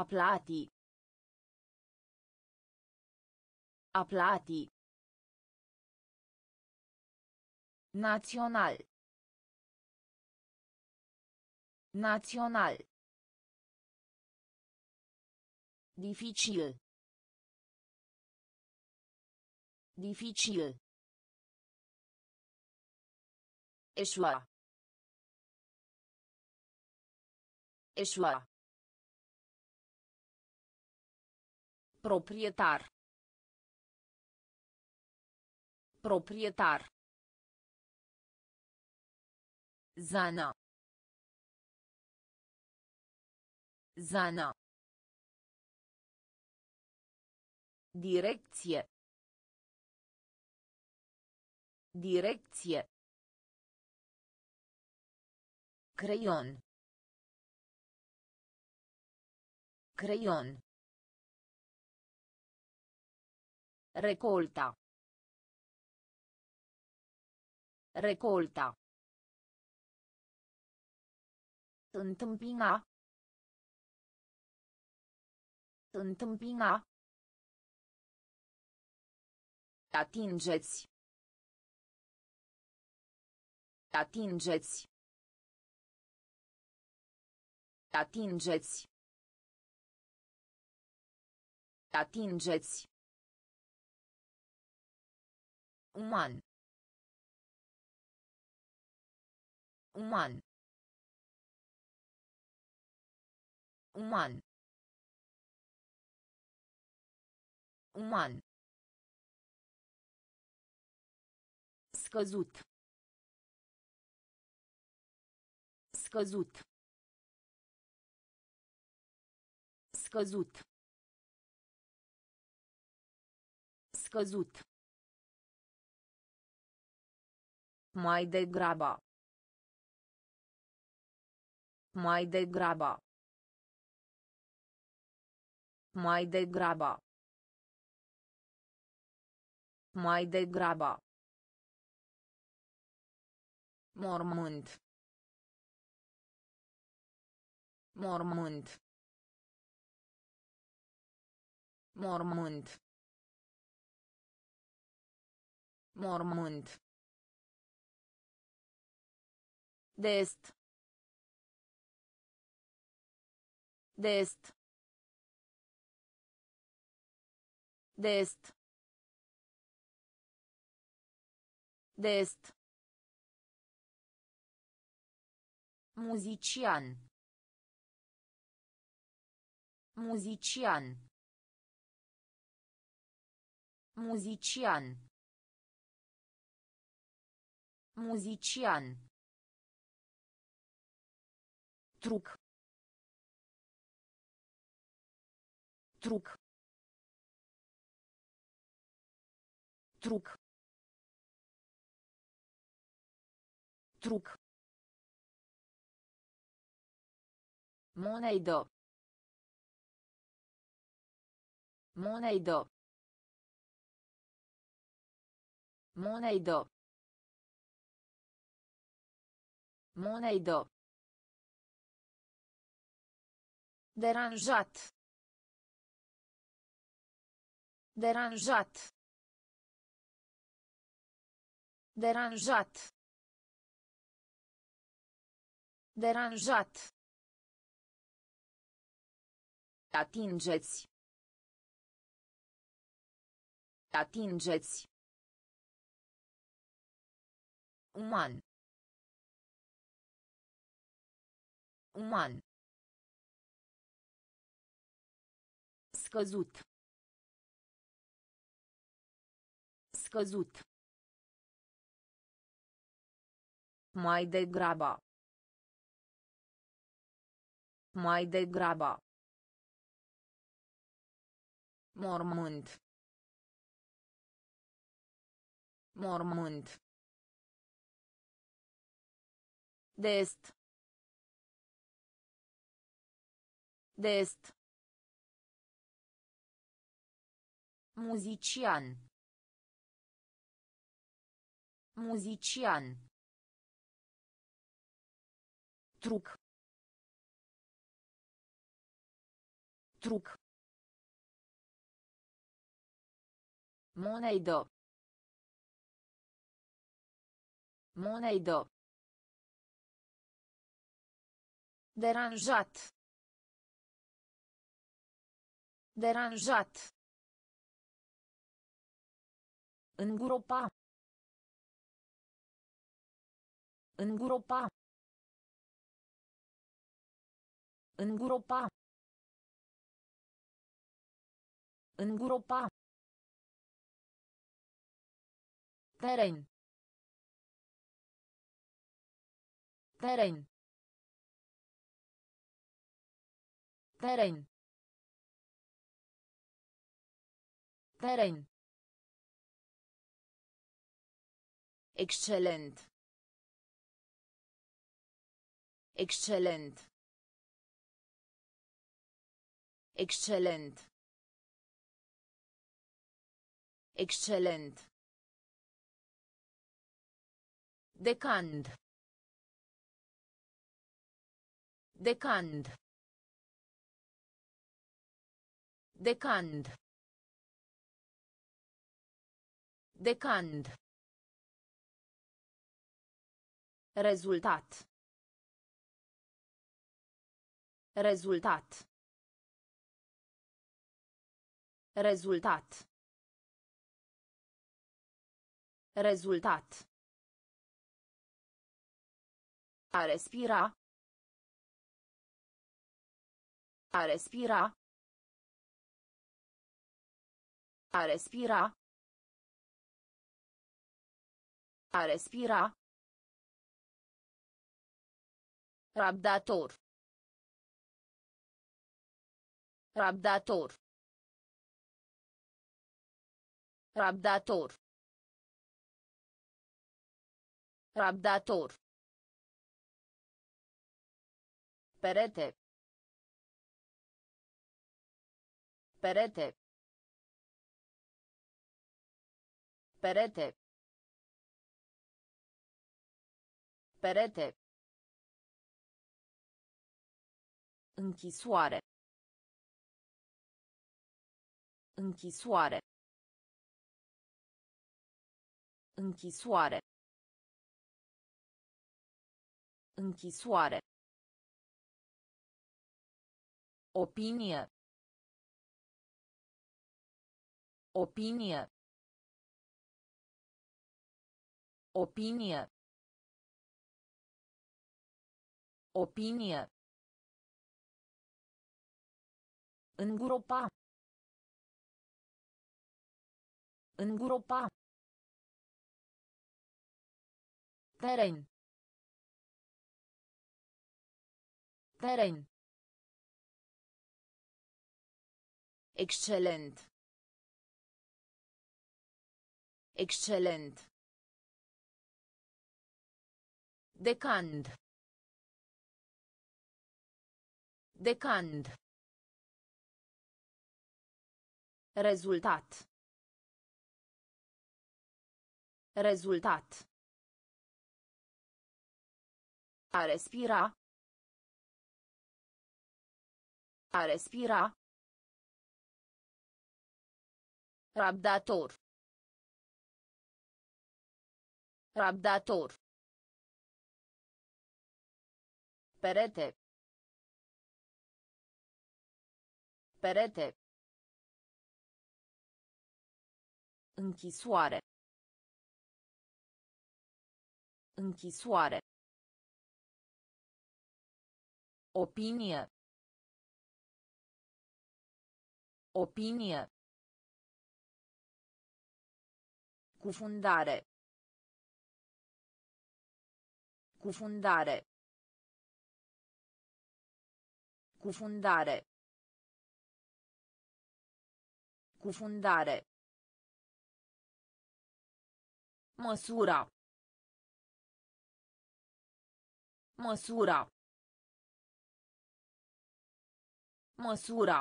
Aplati. Aplati. Național. Național. Dificil. Dificil. Eșua. Eșua. Proprietar. Proprietar. Zana. Zana. Direcție. Direcție. Creion. Creion. Recolta. Recolta. Întâmpina. Întâmpina. Atingeți. Atingeți. Atingeți. Atingeți. Uman. Uman. Uman. Uman. Scăzut. Scăzut. Scăzut. Scăzut. Mai degrabă. Mai degrabă. Mai degrabă. Mai degrabă. Mormânt. Mormânt. Mormânt. Mormânt. Dest. Dest. Dest. Dest. Muzician. Muzician. Muzician. Muzician. Truc. Truc. Truc. Truc. Monedă. Monedă. Monedă. Monedă. Deranjat. Deranjat. Deranjat. Deranjat. Atingeți. Atingeți. Uman. Uman. Scăzut. Scăzut. Mai degrabă. Mai degrabă. Mormânt. Mormânt. Dest. Dest. Muzician. Muzician. Truc. Truc. Monedă. Monedă. Deranjat. Deranjat. Îngropa. Îngropa. Îngropa. Îngropa. Teren. Teren. Teren. Teren. Excelent. Excelent. Excelent. Excelent. Decand. Decand. Decand. Decand. Rezultat. Rezultat. Rezultat. Rezultat. A respira. A respira. A respira. A respira. Rabdator. Rabdator. Rabdator. Rabdator. Perete. Perete. Perete. Perete. Închisoare. Închisoare. Închisoare. Închisoare. Opinie. Opinie. Opinie. Opinie. Îngropa. Îngropa. Teren. Teren. Excelent. Excelent. Decand. Decand. Rezultat. Rezultat. A respira. A respira. Rabdator. Rabdator. Perete. Perete. Închisoare. Închisoare. Opinie. Opinie. Cufundare. Cufundare. Cufundare. Cufundare. Măsura. Măsura. Măsura.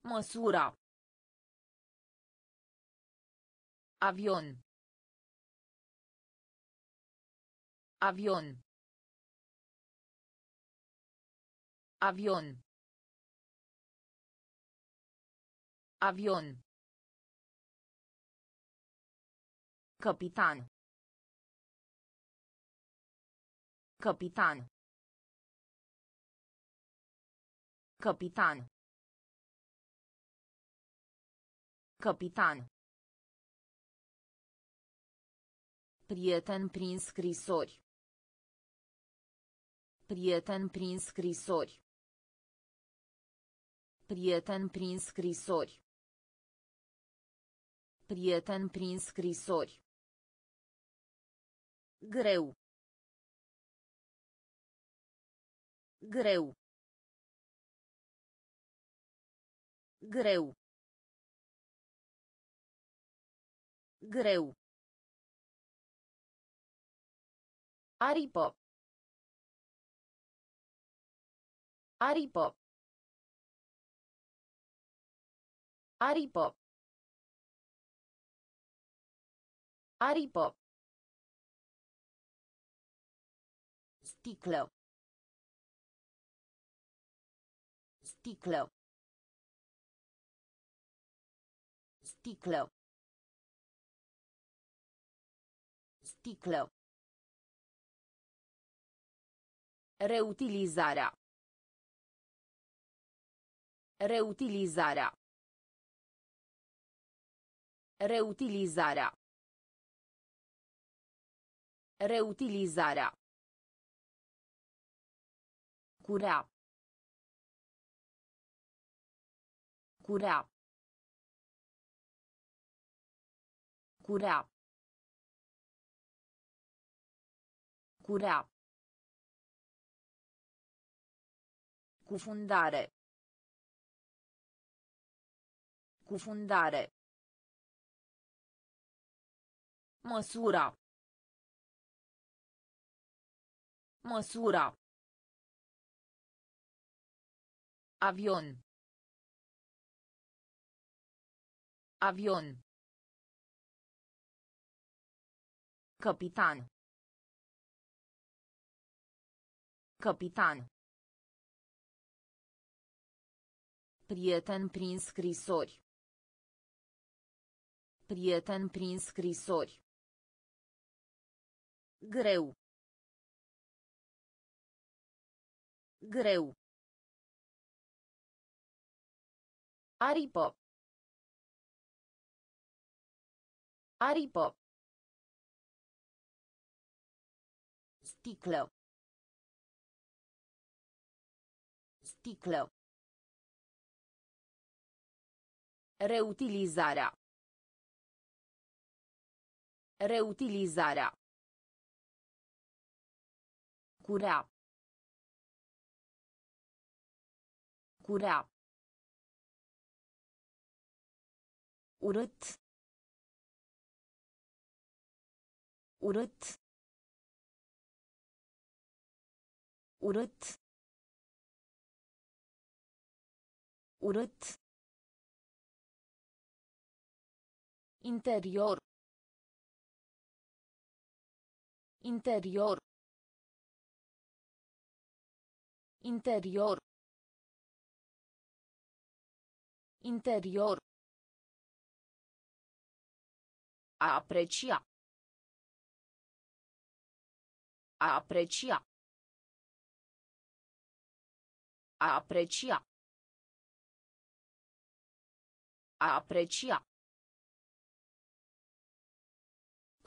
Măsura. Avion. Avion. Avion. Avion. Capitan. Capitan. Capitan. Capitan. Prieten prin scrisori. Prieten prin scrisori. Prieten prin scrisori. Prieten prin scrisori. Greu. Greu. Greu. Greu. Aripă. Aripă. Aripă. Aripă. Sticlă. Sticlă. Sticlă. Sticlă. Reutilizarea. Reutilizarea. Reutilizarea. Reutilizarea. Curea. Curea. Curea. Curea. Cufundare. Cufundare. Măsura. Măsura. Avion. Avion. Capitan. Capitan. Prieten prin scrisori. Prieten prin scrisori. Greu. Greu. Aripă. Aripă. Sticlă. Sticlă. Reutilizarea. Reutilizarea. Curea. Curea. urât urât urât urât interior interior interior interior A aprecia. A aprecia. A aprecia. A aprecia.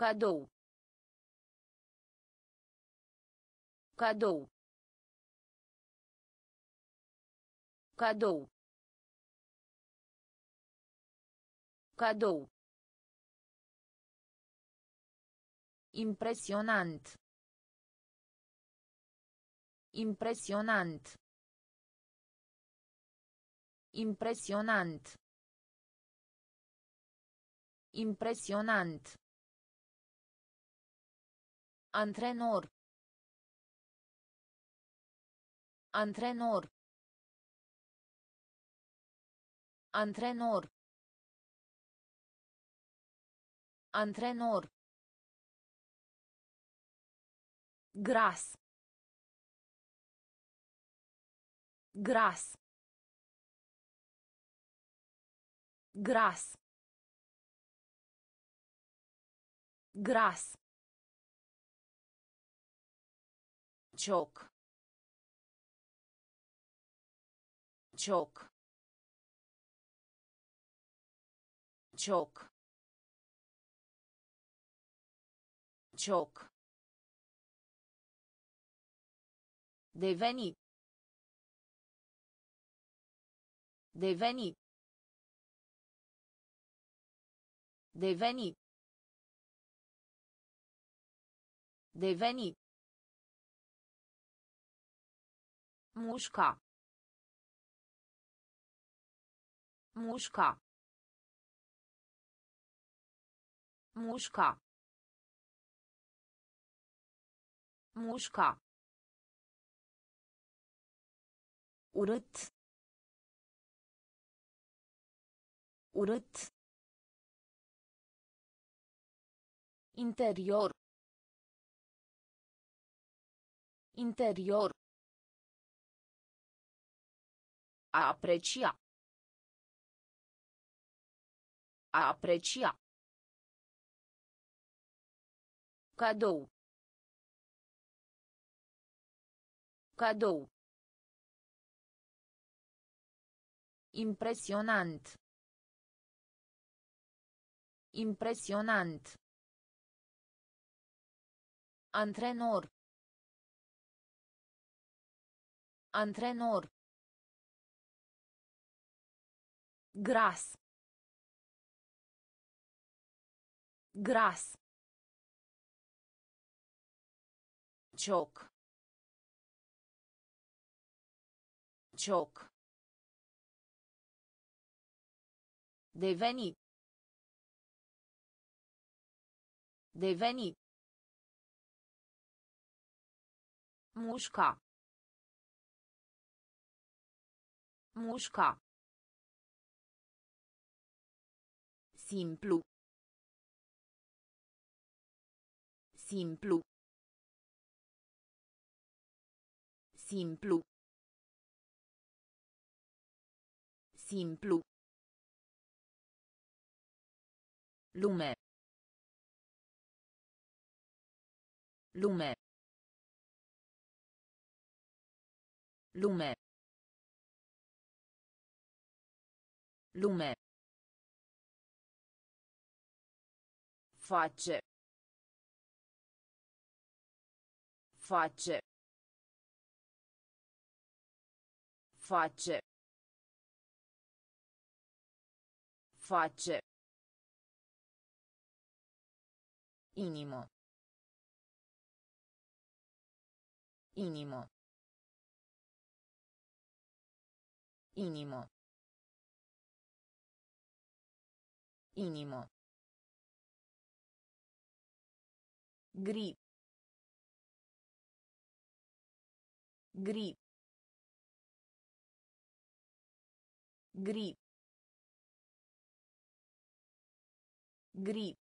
Cadou. Cadou. Cadou. Cadou. Impresionant. Impresionant. Impresionant. Impresionant. Antrenor. Antrenor. Antrenor. Antrenor. Gras. Gras. Gras. Gras. Cioc. Cioc. Cioc. Cioc. Deveni. Deveni. Deveni. Deveni. Mușca. Mușca. Mușca. Mușca. urât urât interior interior a aprecia a aprecia cadou cadou Impresionant. Impresionant. Antrenor. Antrenor. Gras. Gras. Cioc. Cioc. Deveni. Deveni. Mușca. Mușca. Simplu. Simplu. Simplu. Simplu. Lume. Lume. Lume. Lume. Face. Face. Face. Face. Inimo. Inimo. Inimo. Inimo. Gri. Gri. Gri. Gri.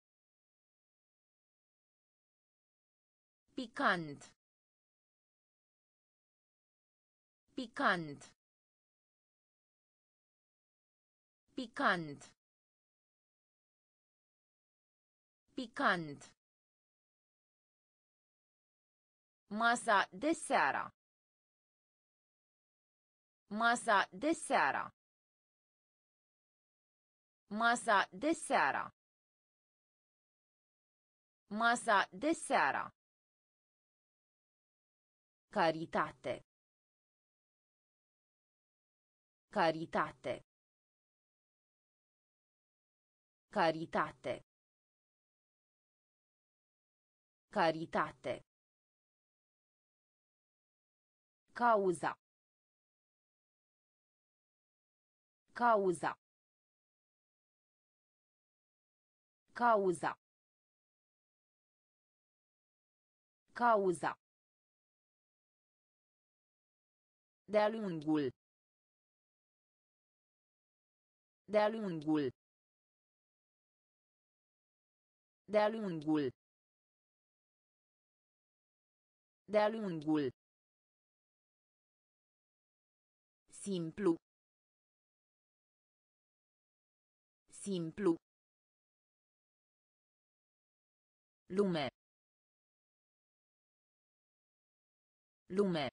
Picant. Picant. Picant. Picant. Masa de seara. Masa de seara. Masa de seara. Masa de seara. Caritate. Caritate. Caritate. Caritate. Cauza. Cauza. Cauza. Cauza. De-a lungul. De-a lungul. De-a lungul. De-a lungul. Simplu. Simplu. Lume. Lume.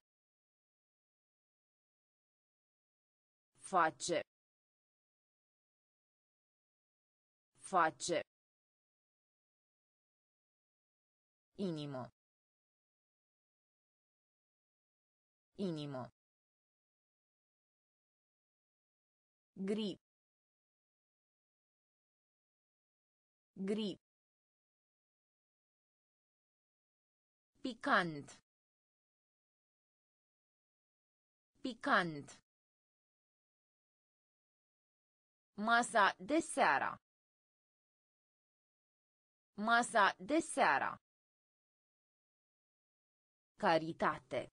Face. Face. Inimă. Inimă. Gri. Gri. Picant. Picant. Masa de seara. Masa de seara. Caritate.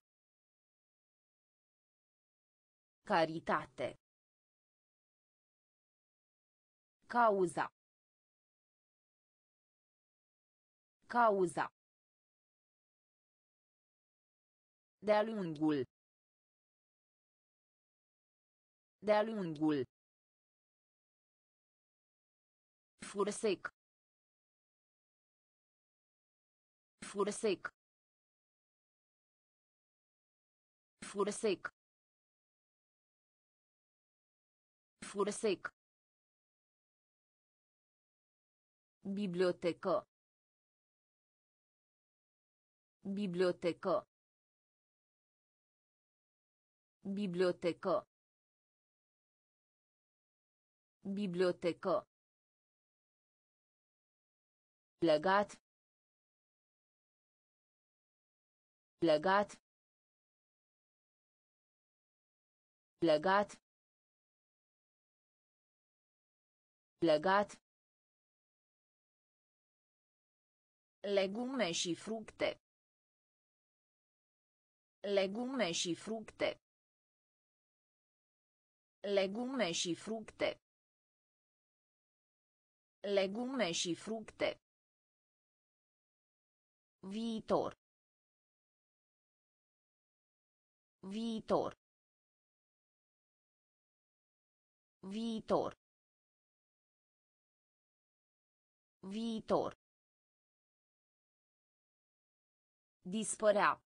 Caritate. Cauza. Cauza. De-a lungul. De-a lungul. Fursec. Fursec. Fursec. Fursec. Biblioteco. Biblioteco. Biblioteco. Biblioteco. Legat. Legat. Legat. Legat. Legume și fructe. Legume și fructe. Legume și fructe. Legume și fructe. Viitor. Viitor. Viitor. Viitor. Dispărea.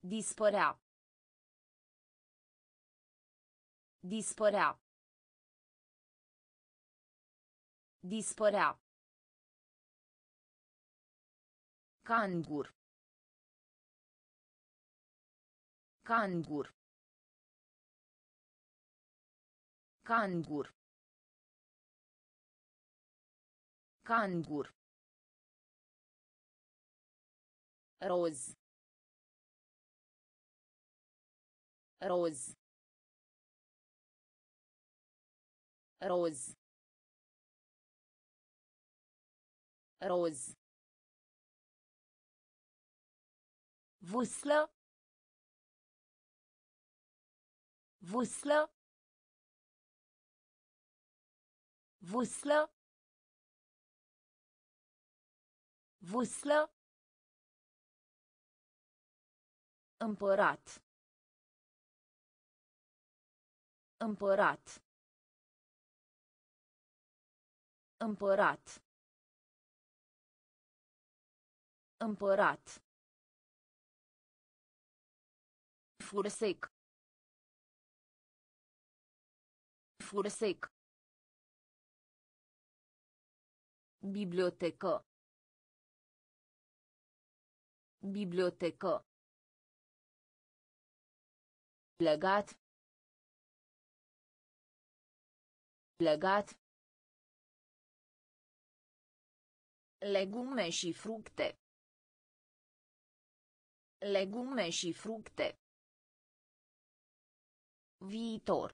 Dispărea. Dispărea. Dispărea. Cangur. Cangur. Cangur. Cangur. Roz. Roz. Roz. Roz. Vâslă. Vâslă. Vâslă. Vâslă. Împărat. Împărat. Împărat. Împărat. Fursec. Fursec. Bibliotecă. Bibliotecă. Legat. Legat. Legume și fructe. Legume și fructe. Viitor.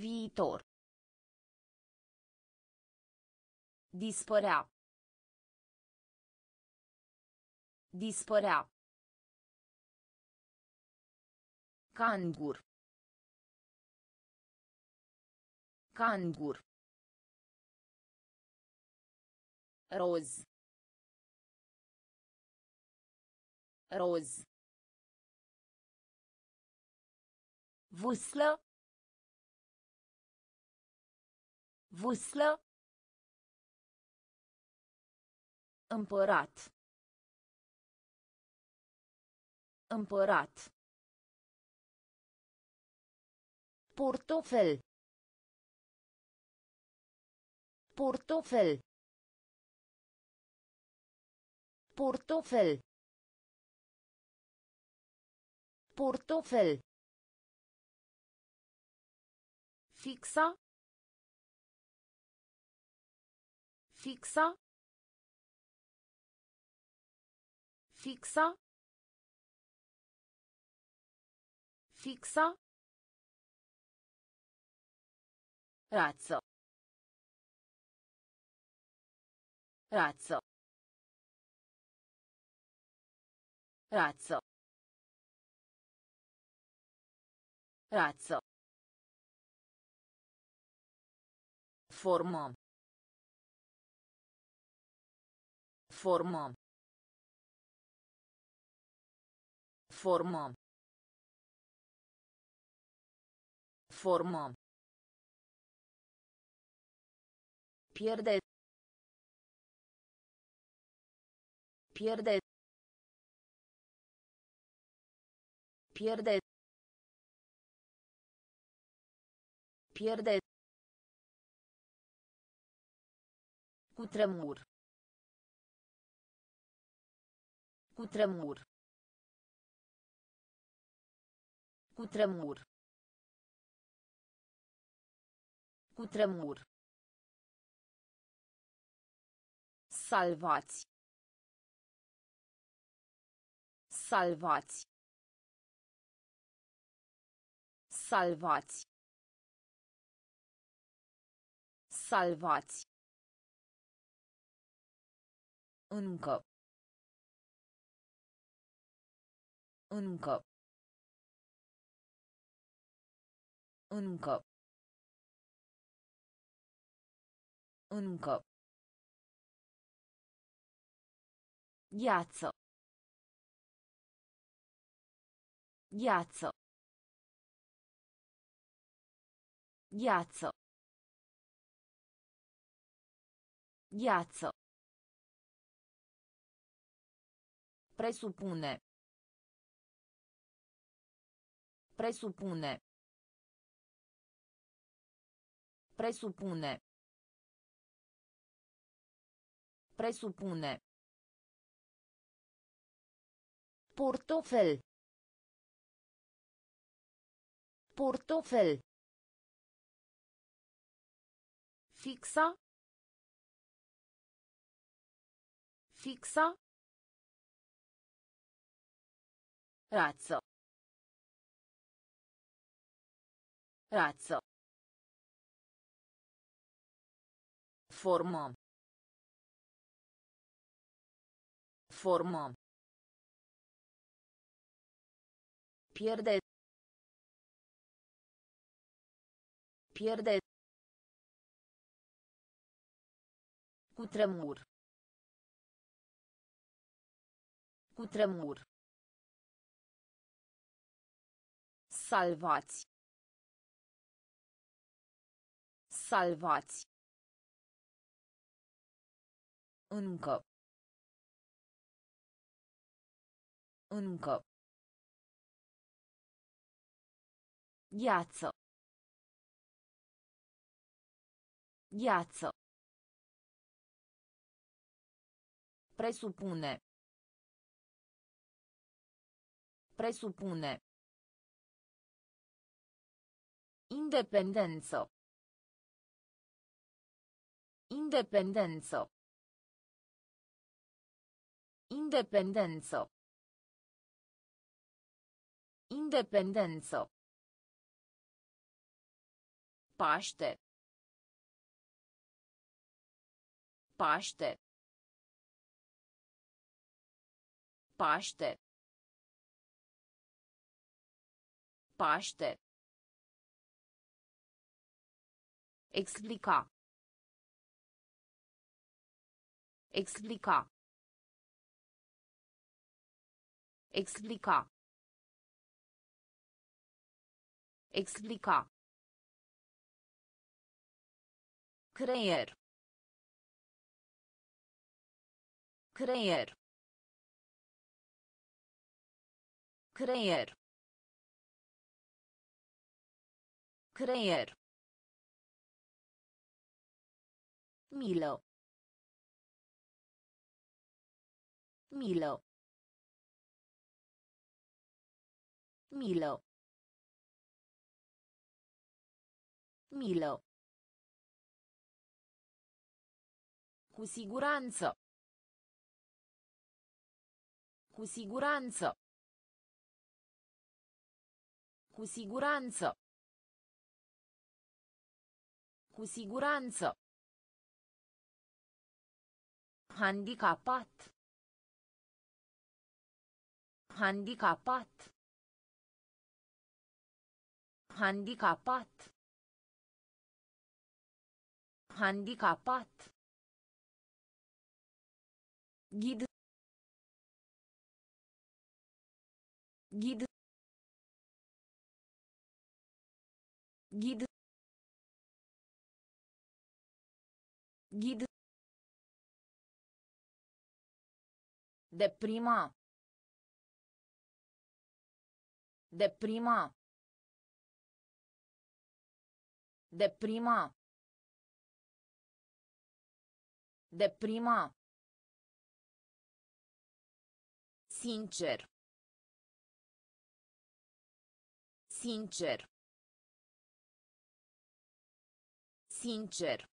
Viitor. Dispărea. Dispărea. Cangur. Cangur. Roz. Roz. Vâslă. Vâslă. Împărat. Împărat. Portofel. Portofel. Portofel. Portofel. Fixa. Fixa. Fixa. Fixa. Razzo. Razzo. Razzo. Razzo. Formă. Formă. Formă. Formă. Pierde. Pierde. Pierde. Pierde. Cutremur. Cutremur. Cutremur. Cutremur. Salvați. Salvați. Salvați. Salvați. Încă. Încă. Încă. Încă. Ghiaccio. Ghiaccio. Ghiaccio. Ghiaccio. Presuppone. Presuppone. Presuppone. Presuppone. Portofel. Portofel. Fixa. Fixa. Razzo. Razzo. Formă. Formă. Pierde. Pierde. Cutremur. Cutremur. Salvați. Salvați. Încă. Încă. Ghiaccio. Ghiaccio. Presupune. Presupune. Independență. Independență. Independență. Independență. Paște. Paște. Paște. Paște. Explica. Explica. Explica. Explica. Creier. Creier. Creier. Creier. Milă. Milă. Milă. Milă. Cu siguranță. Cu siguranță. Cu siguranță. Cu siguranță. Handicapat. Handicapat. Handicapat. Handicapat. Ghid. Ghid. Ghid. Ghid. Deprima. Deprima. Deprima. Deprima. Sincer. Sincer. Sincer.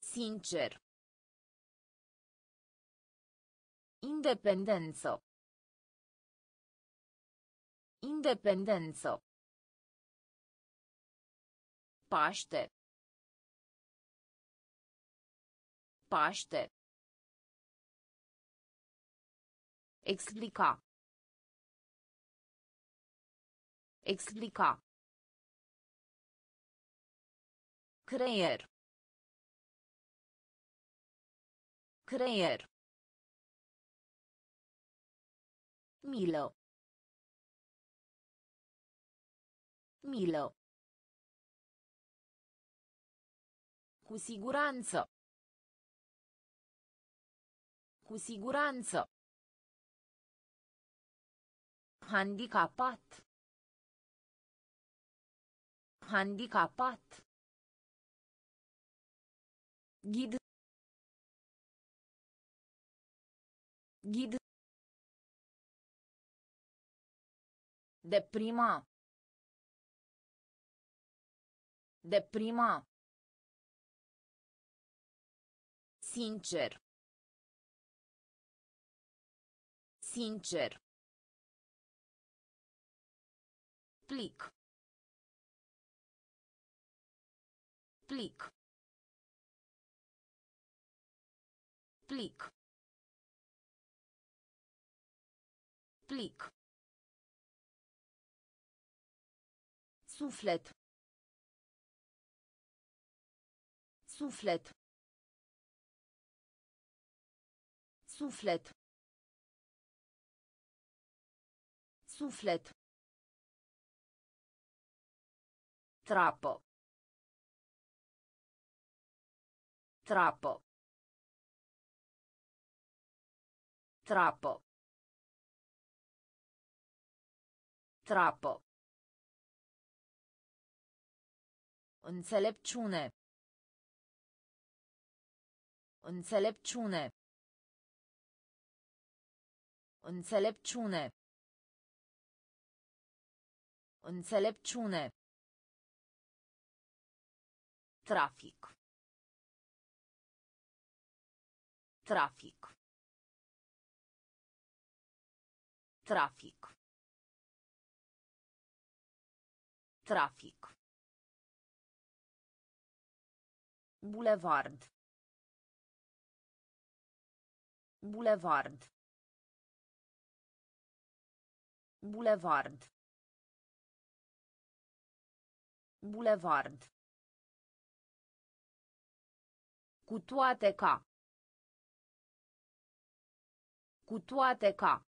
Sincer. Independență. Independență. Paște. Paște. Explica. Explica. Creier. Creier. Milă. Milă. Cu siguranță. Cu siguranță. Handicapat. Handicapat. Ghid. Ghid. Deprima. Deprima. Sincer. Sincer. Plic. Plic. Plic. Plic. Suflet. Suflet. Suflet. Suflet. Trappo. Trappo. Trappo. Trappo. Înțelepciune. Înțelepciune. Înțelepciune. Înțelepciune. Trafic. Trafic. Trafic. Trafic. Bulevard. Bulevard. Bulevard. Bulevard. Cu toate ca. Cu toate ca.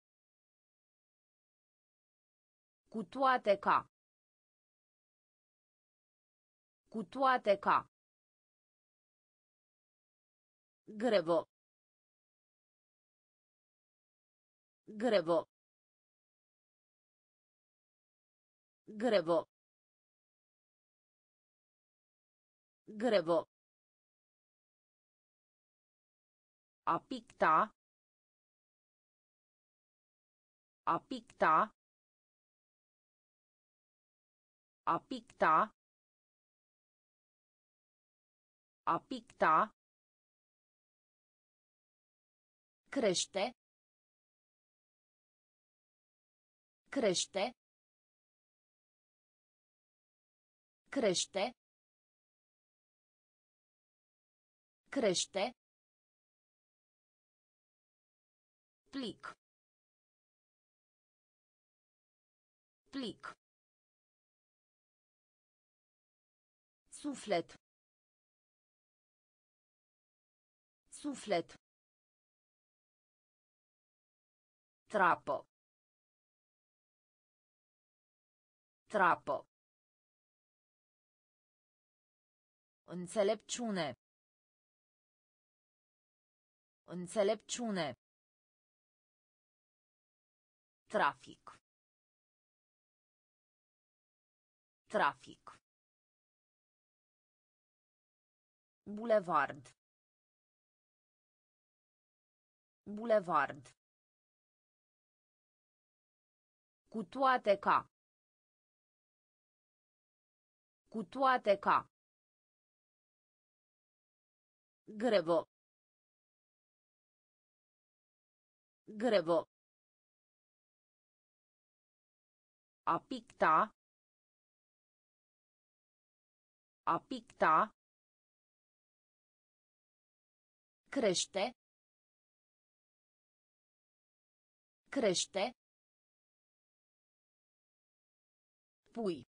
Cu toate ca. Cu toate ca. Grevo. Grevo. Grevo. Grevo. A picta. A picta. A picta. A picta. Crește. Crește. Crește. Crește. Plic. Plic. Suflet. Suflet. Trappo. Trappo. Înțelepciune. Înțelepciune. Trafic. Trafic. Bulevard. Bulevard. Cu toate ca. Cu toate ca. Grevo. Grevo. A picta. A picta. Crește. Crește. Pui.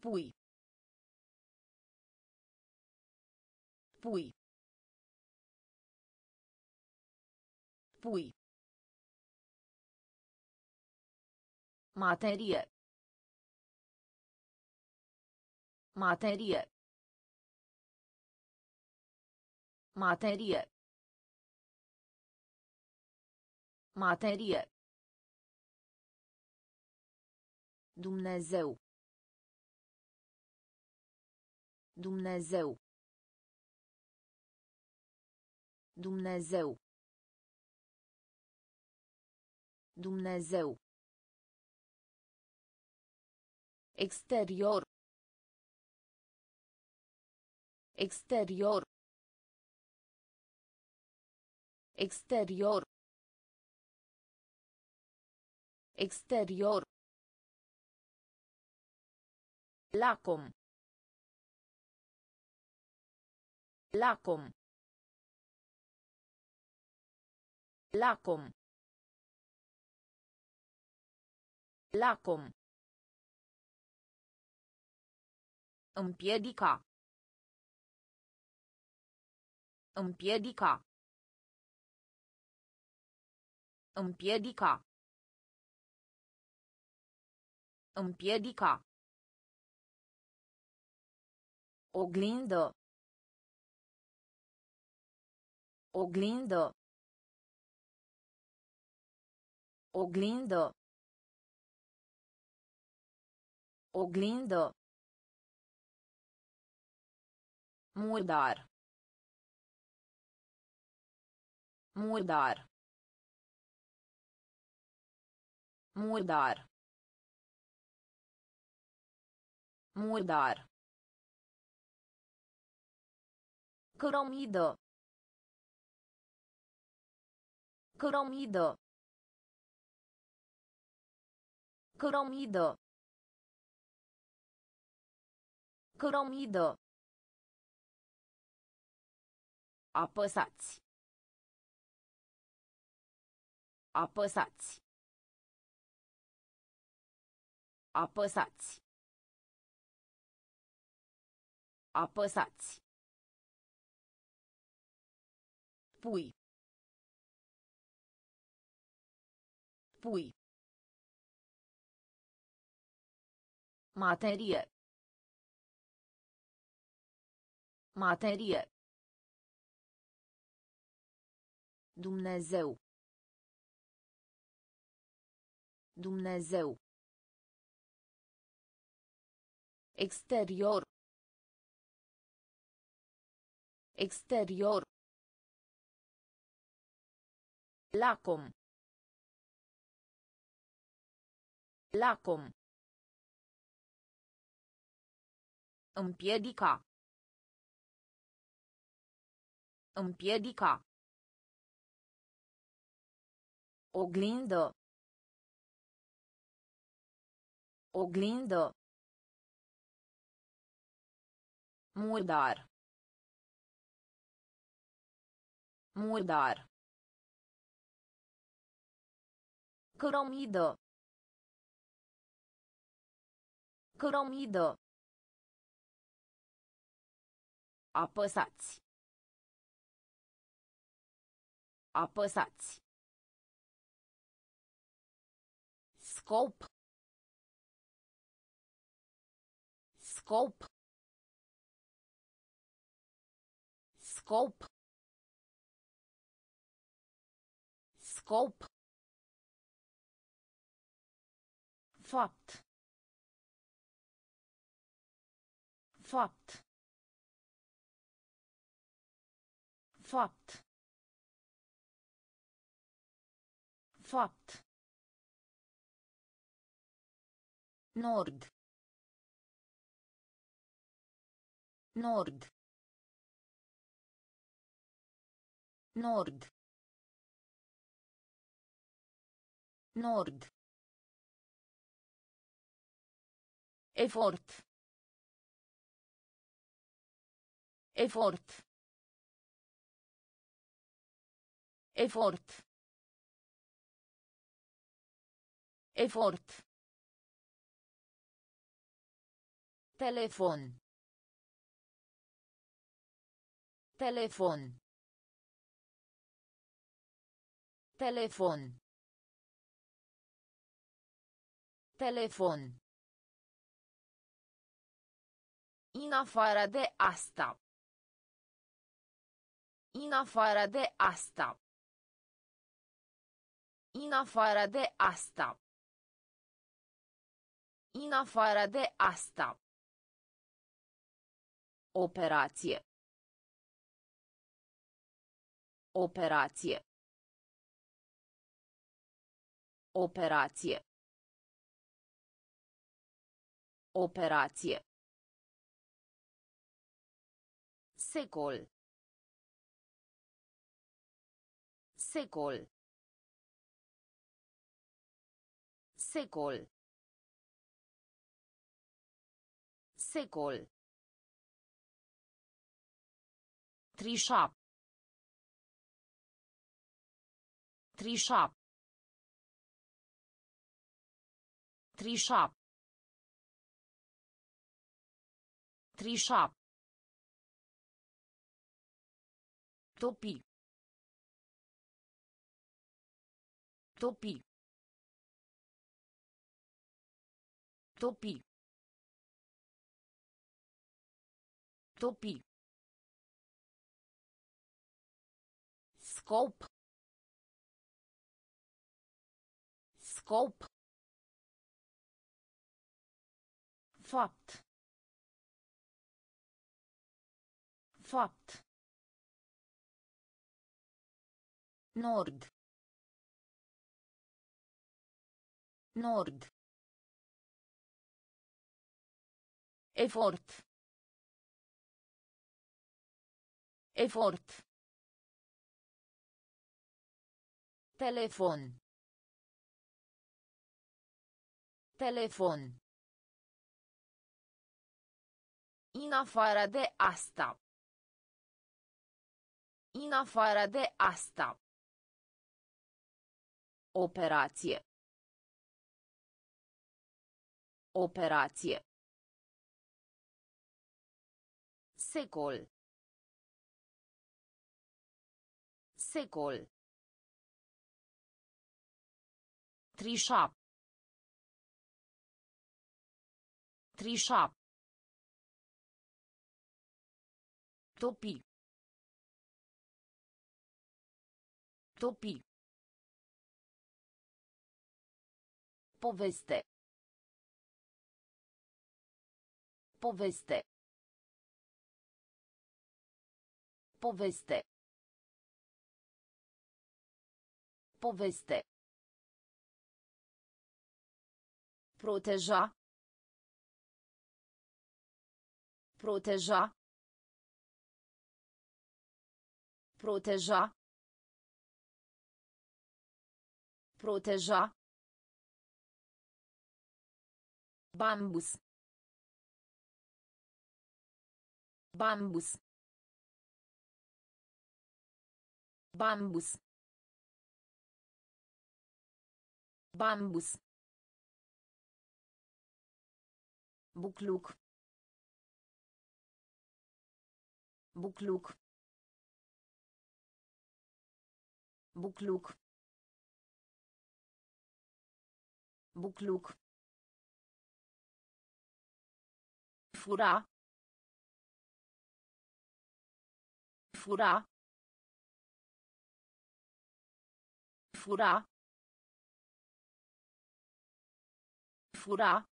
Pui. Pui. Pui. Materie. Materie. Materie. Materie. Dumnezeu. Dumnezeu. Dumnezeu. Dumnezeu. Exterior. Exterior. Exterior. Exterior. Lacom. Lacom. Lacom. Lacom. Împiedica. Împiedica. Împiedica. Împiedica. Oglindă. Oglindă. Oglindă. Oglindă. Murdar. Murdar. Murdar. Murdar. Cărămidă. Cărămidă. Cărămidă. Cărămidă. Apăsați. Apăsați. Apăsați. Apăsați. Pui. Pui. Materie. Materie. Dumnezeu. Dumnezeu. Exterior. Exterior. Lacom. Lacom. Împiedica. Împiedica. Oglindă. Oglindă. Murdar. Murdar. Cărămidă. Cărămidă. Apăsați. Apăsați. Scop. Scop. Scop. Scop. Fapt. Fapt. Fapt. Fapt. Nord. Nord. Nord. Nord. Efort. Efort. Efort. Efort. Telefon. Telefon. Telefon. Telefon. În afară de asta. În afară de asta. În afară de asta. În afară de asta. Operație. Operație. Operație. Operație. Secol. Secol. Secol. Secol. Trișa. Trișa. Trișa. Trișa. Topi. Topi. Topi. Topi. Scop. Scop. Fapt. Fapt. Nord. Nord. Efort. Efort. Telefon. Telefon. În afară de asta. În afară de asta. Operație. Operație. Secol. Secol. Trișa. Trișa. Topi. Topi. Poveste. Poveste. Poveste. Poveste. Proteja. Proteja. Proteja. Proteja. Bambus. Bambus. Bambus. Bambus. Bucluc. Bucluc. Bucluc. Bucluc. Fura. Fura. Fura. Fura.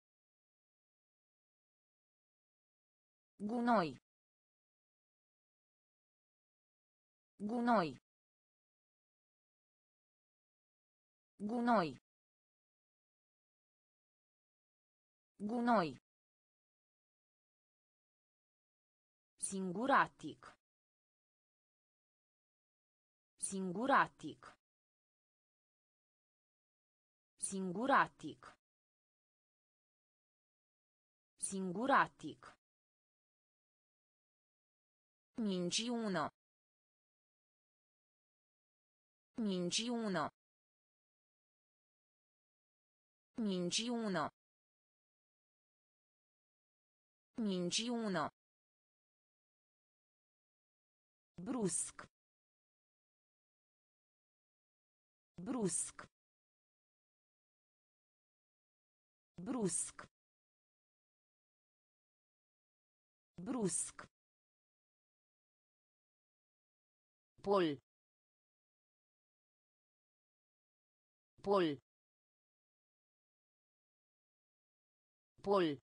Gunoi. Gunoi. Gunoi. Gunoi. Singuratic. Singuratic. Singuratic. Singuratic. Minciună. Minciună. Minciună. Minciună. Brusc. Brusc. Brusc. Brusc. Pol. Pol. Pol.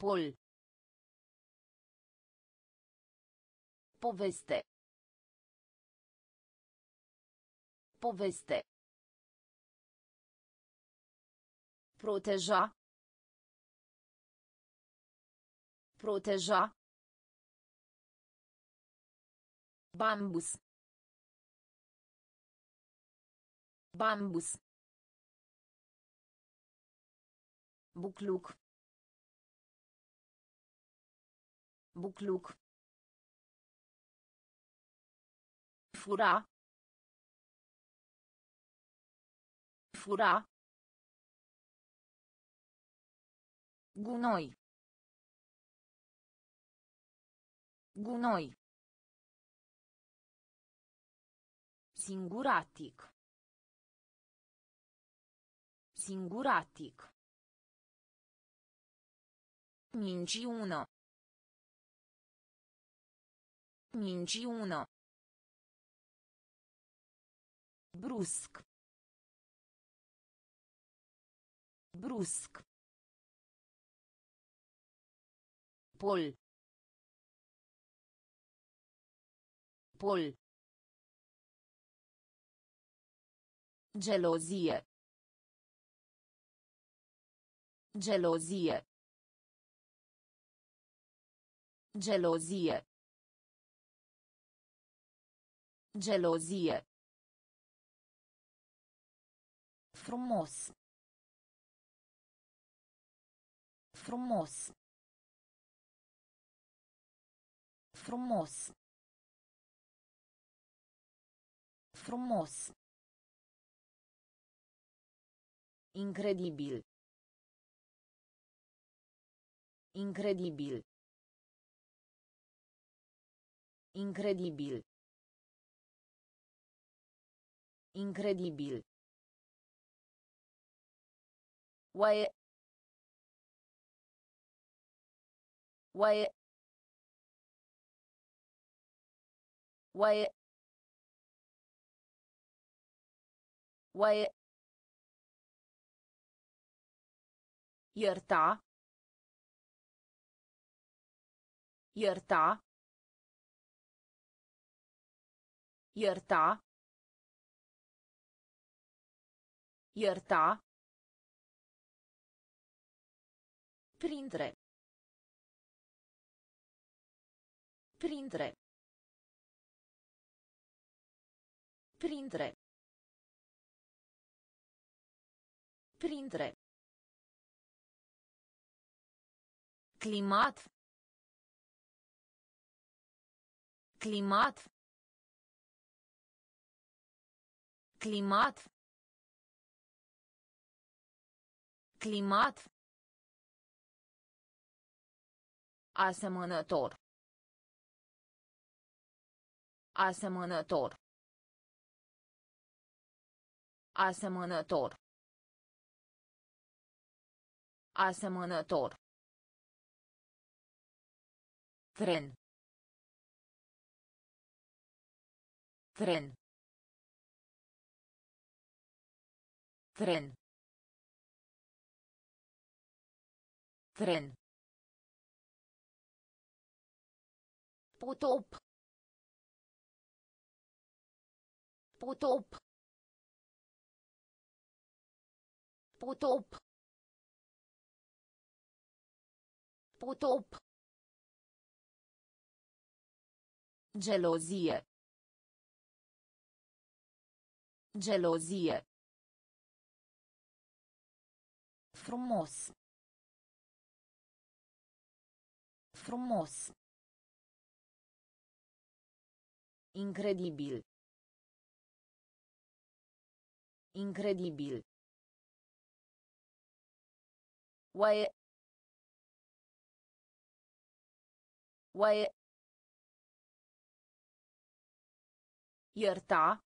Pol. Poveste. Poveste. Proteja. Proteja. Bambus. Bambus. Bucluc. Bucluc. Fura. Fura. Gunoi. Gunoi. Singuratic. Singuratic. Minciună. Minciună. Brusc. Brusc. Pol. Pol. Gelozie. Gelozie. Gelozie. Gelozie. Frumos. Frumos. Frumos. Frumos. Incredibil. Incredibil. Incredibil. Incredibil. Oaie. Oaie. Oaie. Oaie. Ierta. Ierta. Ierta. Ierta. Printre. Printre. Printre. Printre. Climat. Climat. Climat. Climat. Asemănător. Asemănător. Asemănător. Asemănător. Tren. Tren. Tren. Tren. Potop. Potop. Potop. Potop. Gelozie. Gelozie. Frumos. Frumos. Incredibil. Incredibil. Oaie. Oaie. Ierta.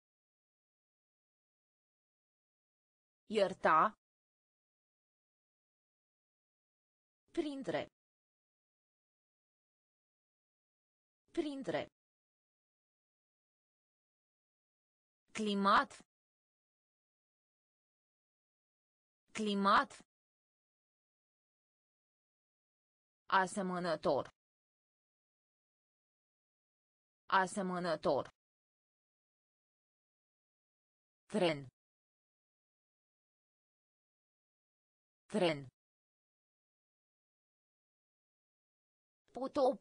Ierta. Printre. Printre. Climat. Climat. Asemănător. Asemănător. Tren. Tren. Potop.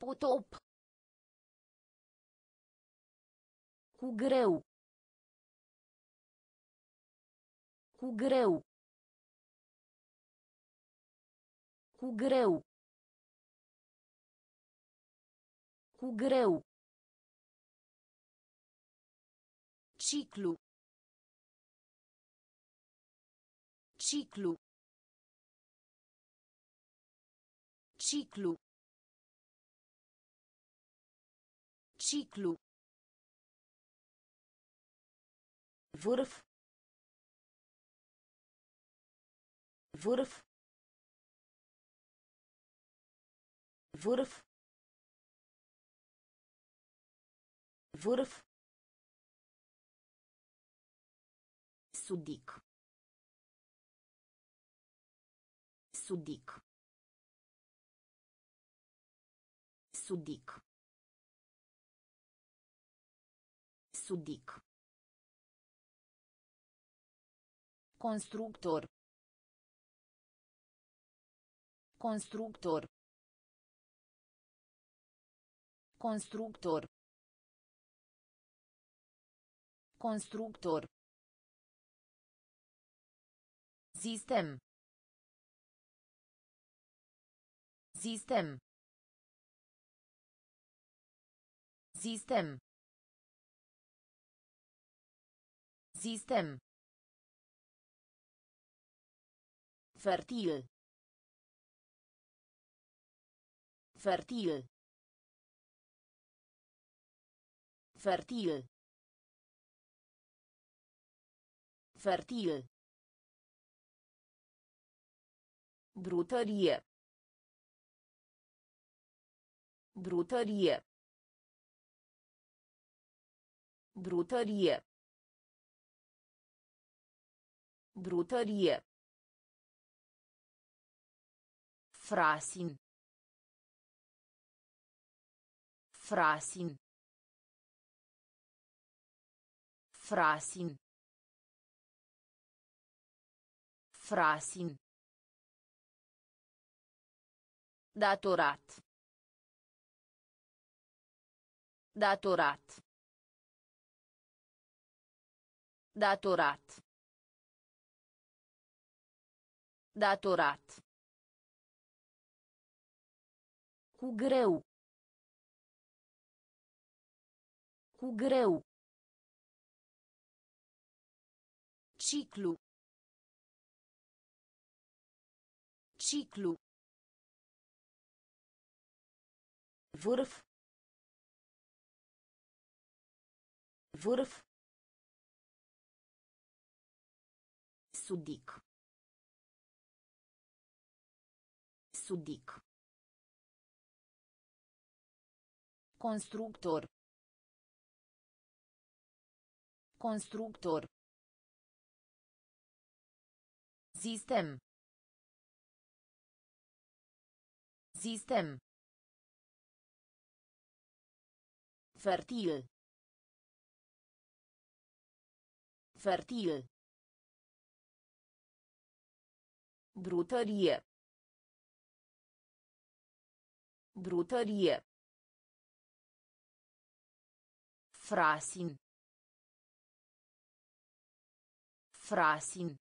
Potop. Cu greu. Cu greu. Cu greu. Cu greu. Ciclu. Ciclu. Ciclu. Ciclu. Vârf. Vârf. Vârf. Vârf. Sudic. Sudic. Sudic. Sudic. Constructor. Constructor. Constructor. Constructor. Sistem. Sistem. Sistem. Sistem. Fertil. Fertil. Fertil. Fertil. Brutărie. Brutărie. Brutărie. Brutărie. Frasin. Frasin. Frasin. Frasin. Datorat. Datorat. Datorat. Datorat. Cu greu. Cu greu. Ciclu. Ciclu. Vârf. Vârf. Sudic. Sudic. Constructor. Constructor. Sistem. Sistem. Fertil. Fertil. Brutărie. Brutărie. Frasin. Frasin.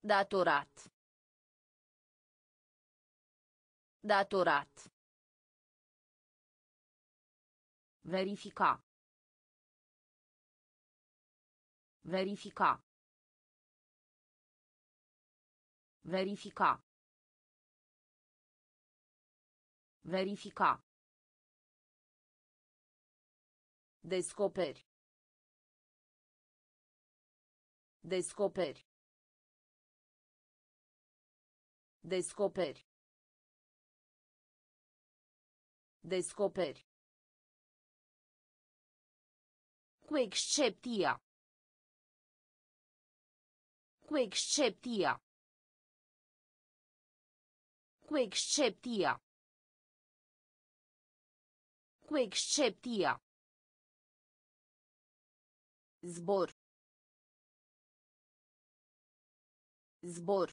Datorat. Datorat. Verifica. Verifica. Verifica. Verifica. Descoperi. Descoperi. Descoperi. Descoperi. Cu excepția. Cu excepția. Cu excepția. Cu excepția. Zbor. Zbor.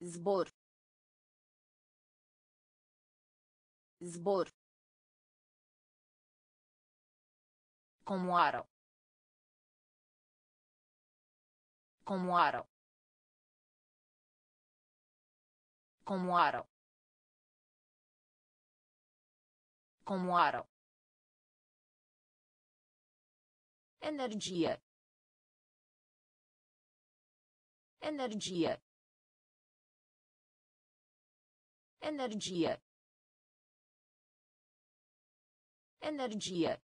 Zbor. Zbor. Comoară. Comoară. Comoară. Comoară. Energie. Energie. Energie. Energie.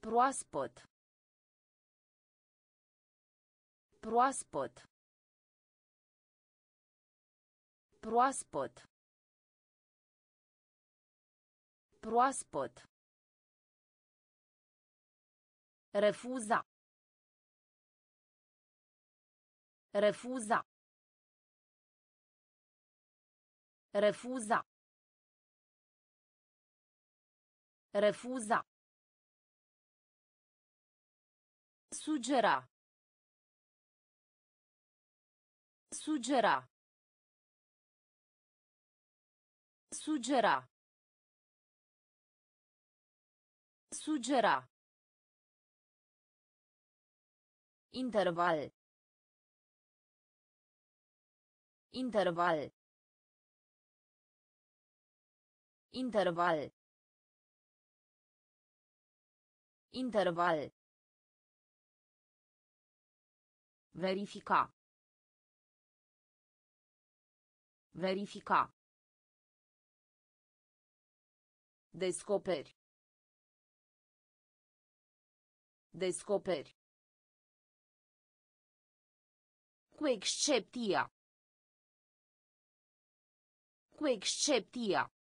Proaspăt. Proaspăt. Proaspăt. Proaspăt. Refuza. Refuza. Refuza. Refuza. Suggerà. Suggerà. Suggerà. Suggerà. Interval. Interval. Interval. Interval. Verifica. Verifica. Descoperi. Descoperi. Cu excepția. Cu excepția.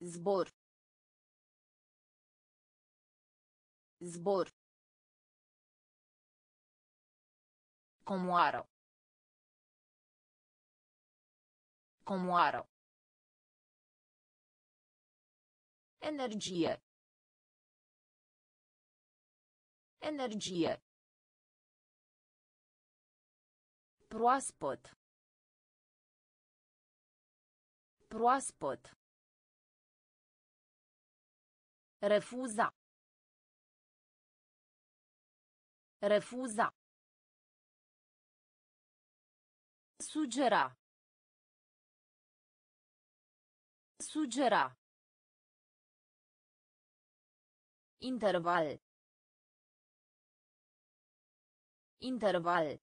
Zbor. Zbor. Comoară. Comoară. Energie. Energie. Proaspăt. Proaspăt. Refuza. Refuza. Suggerà. Suggerà. Interval. Interval.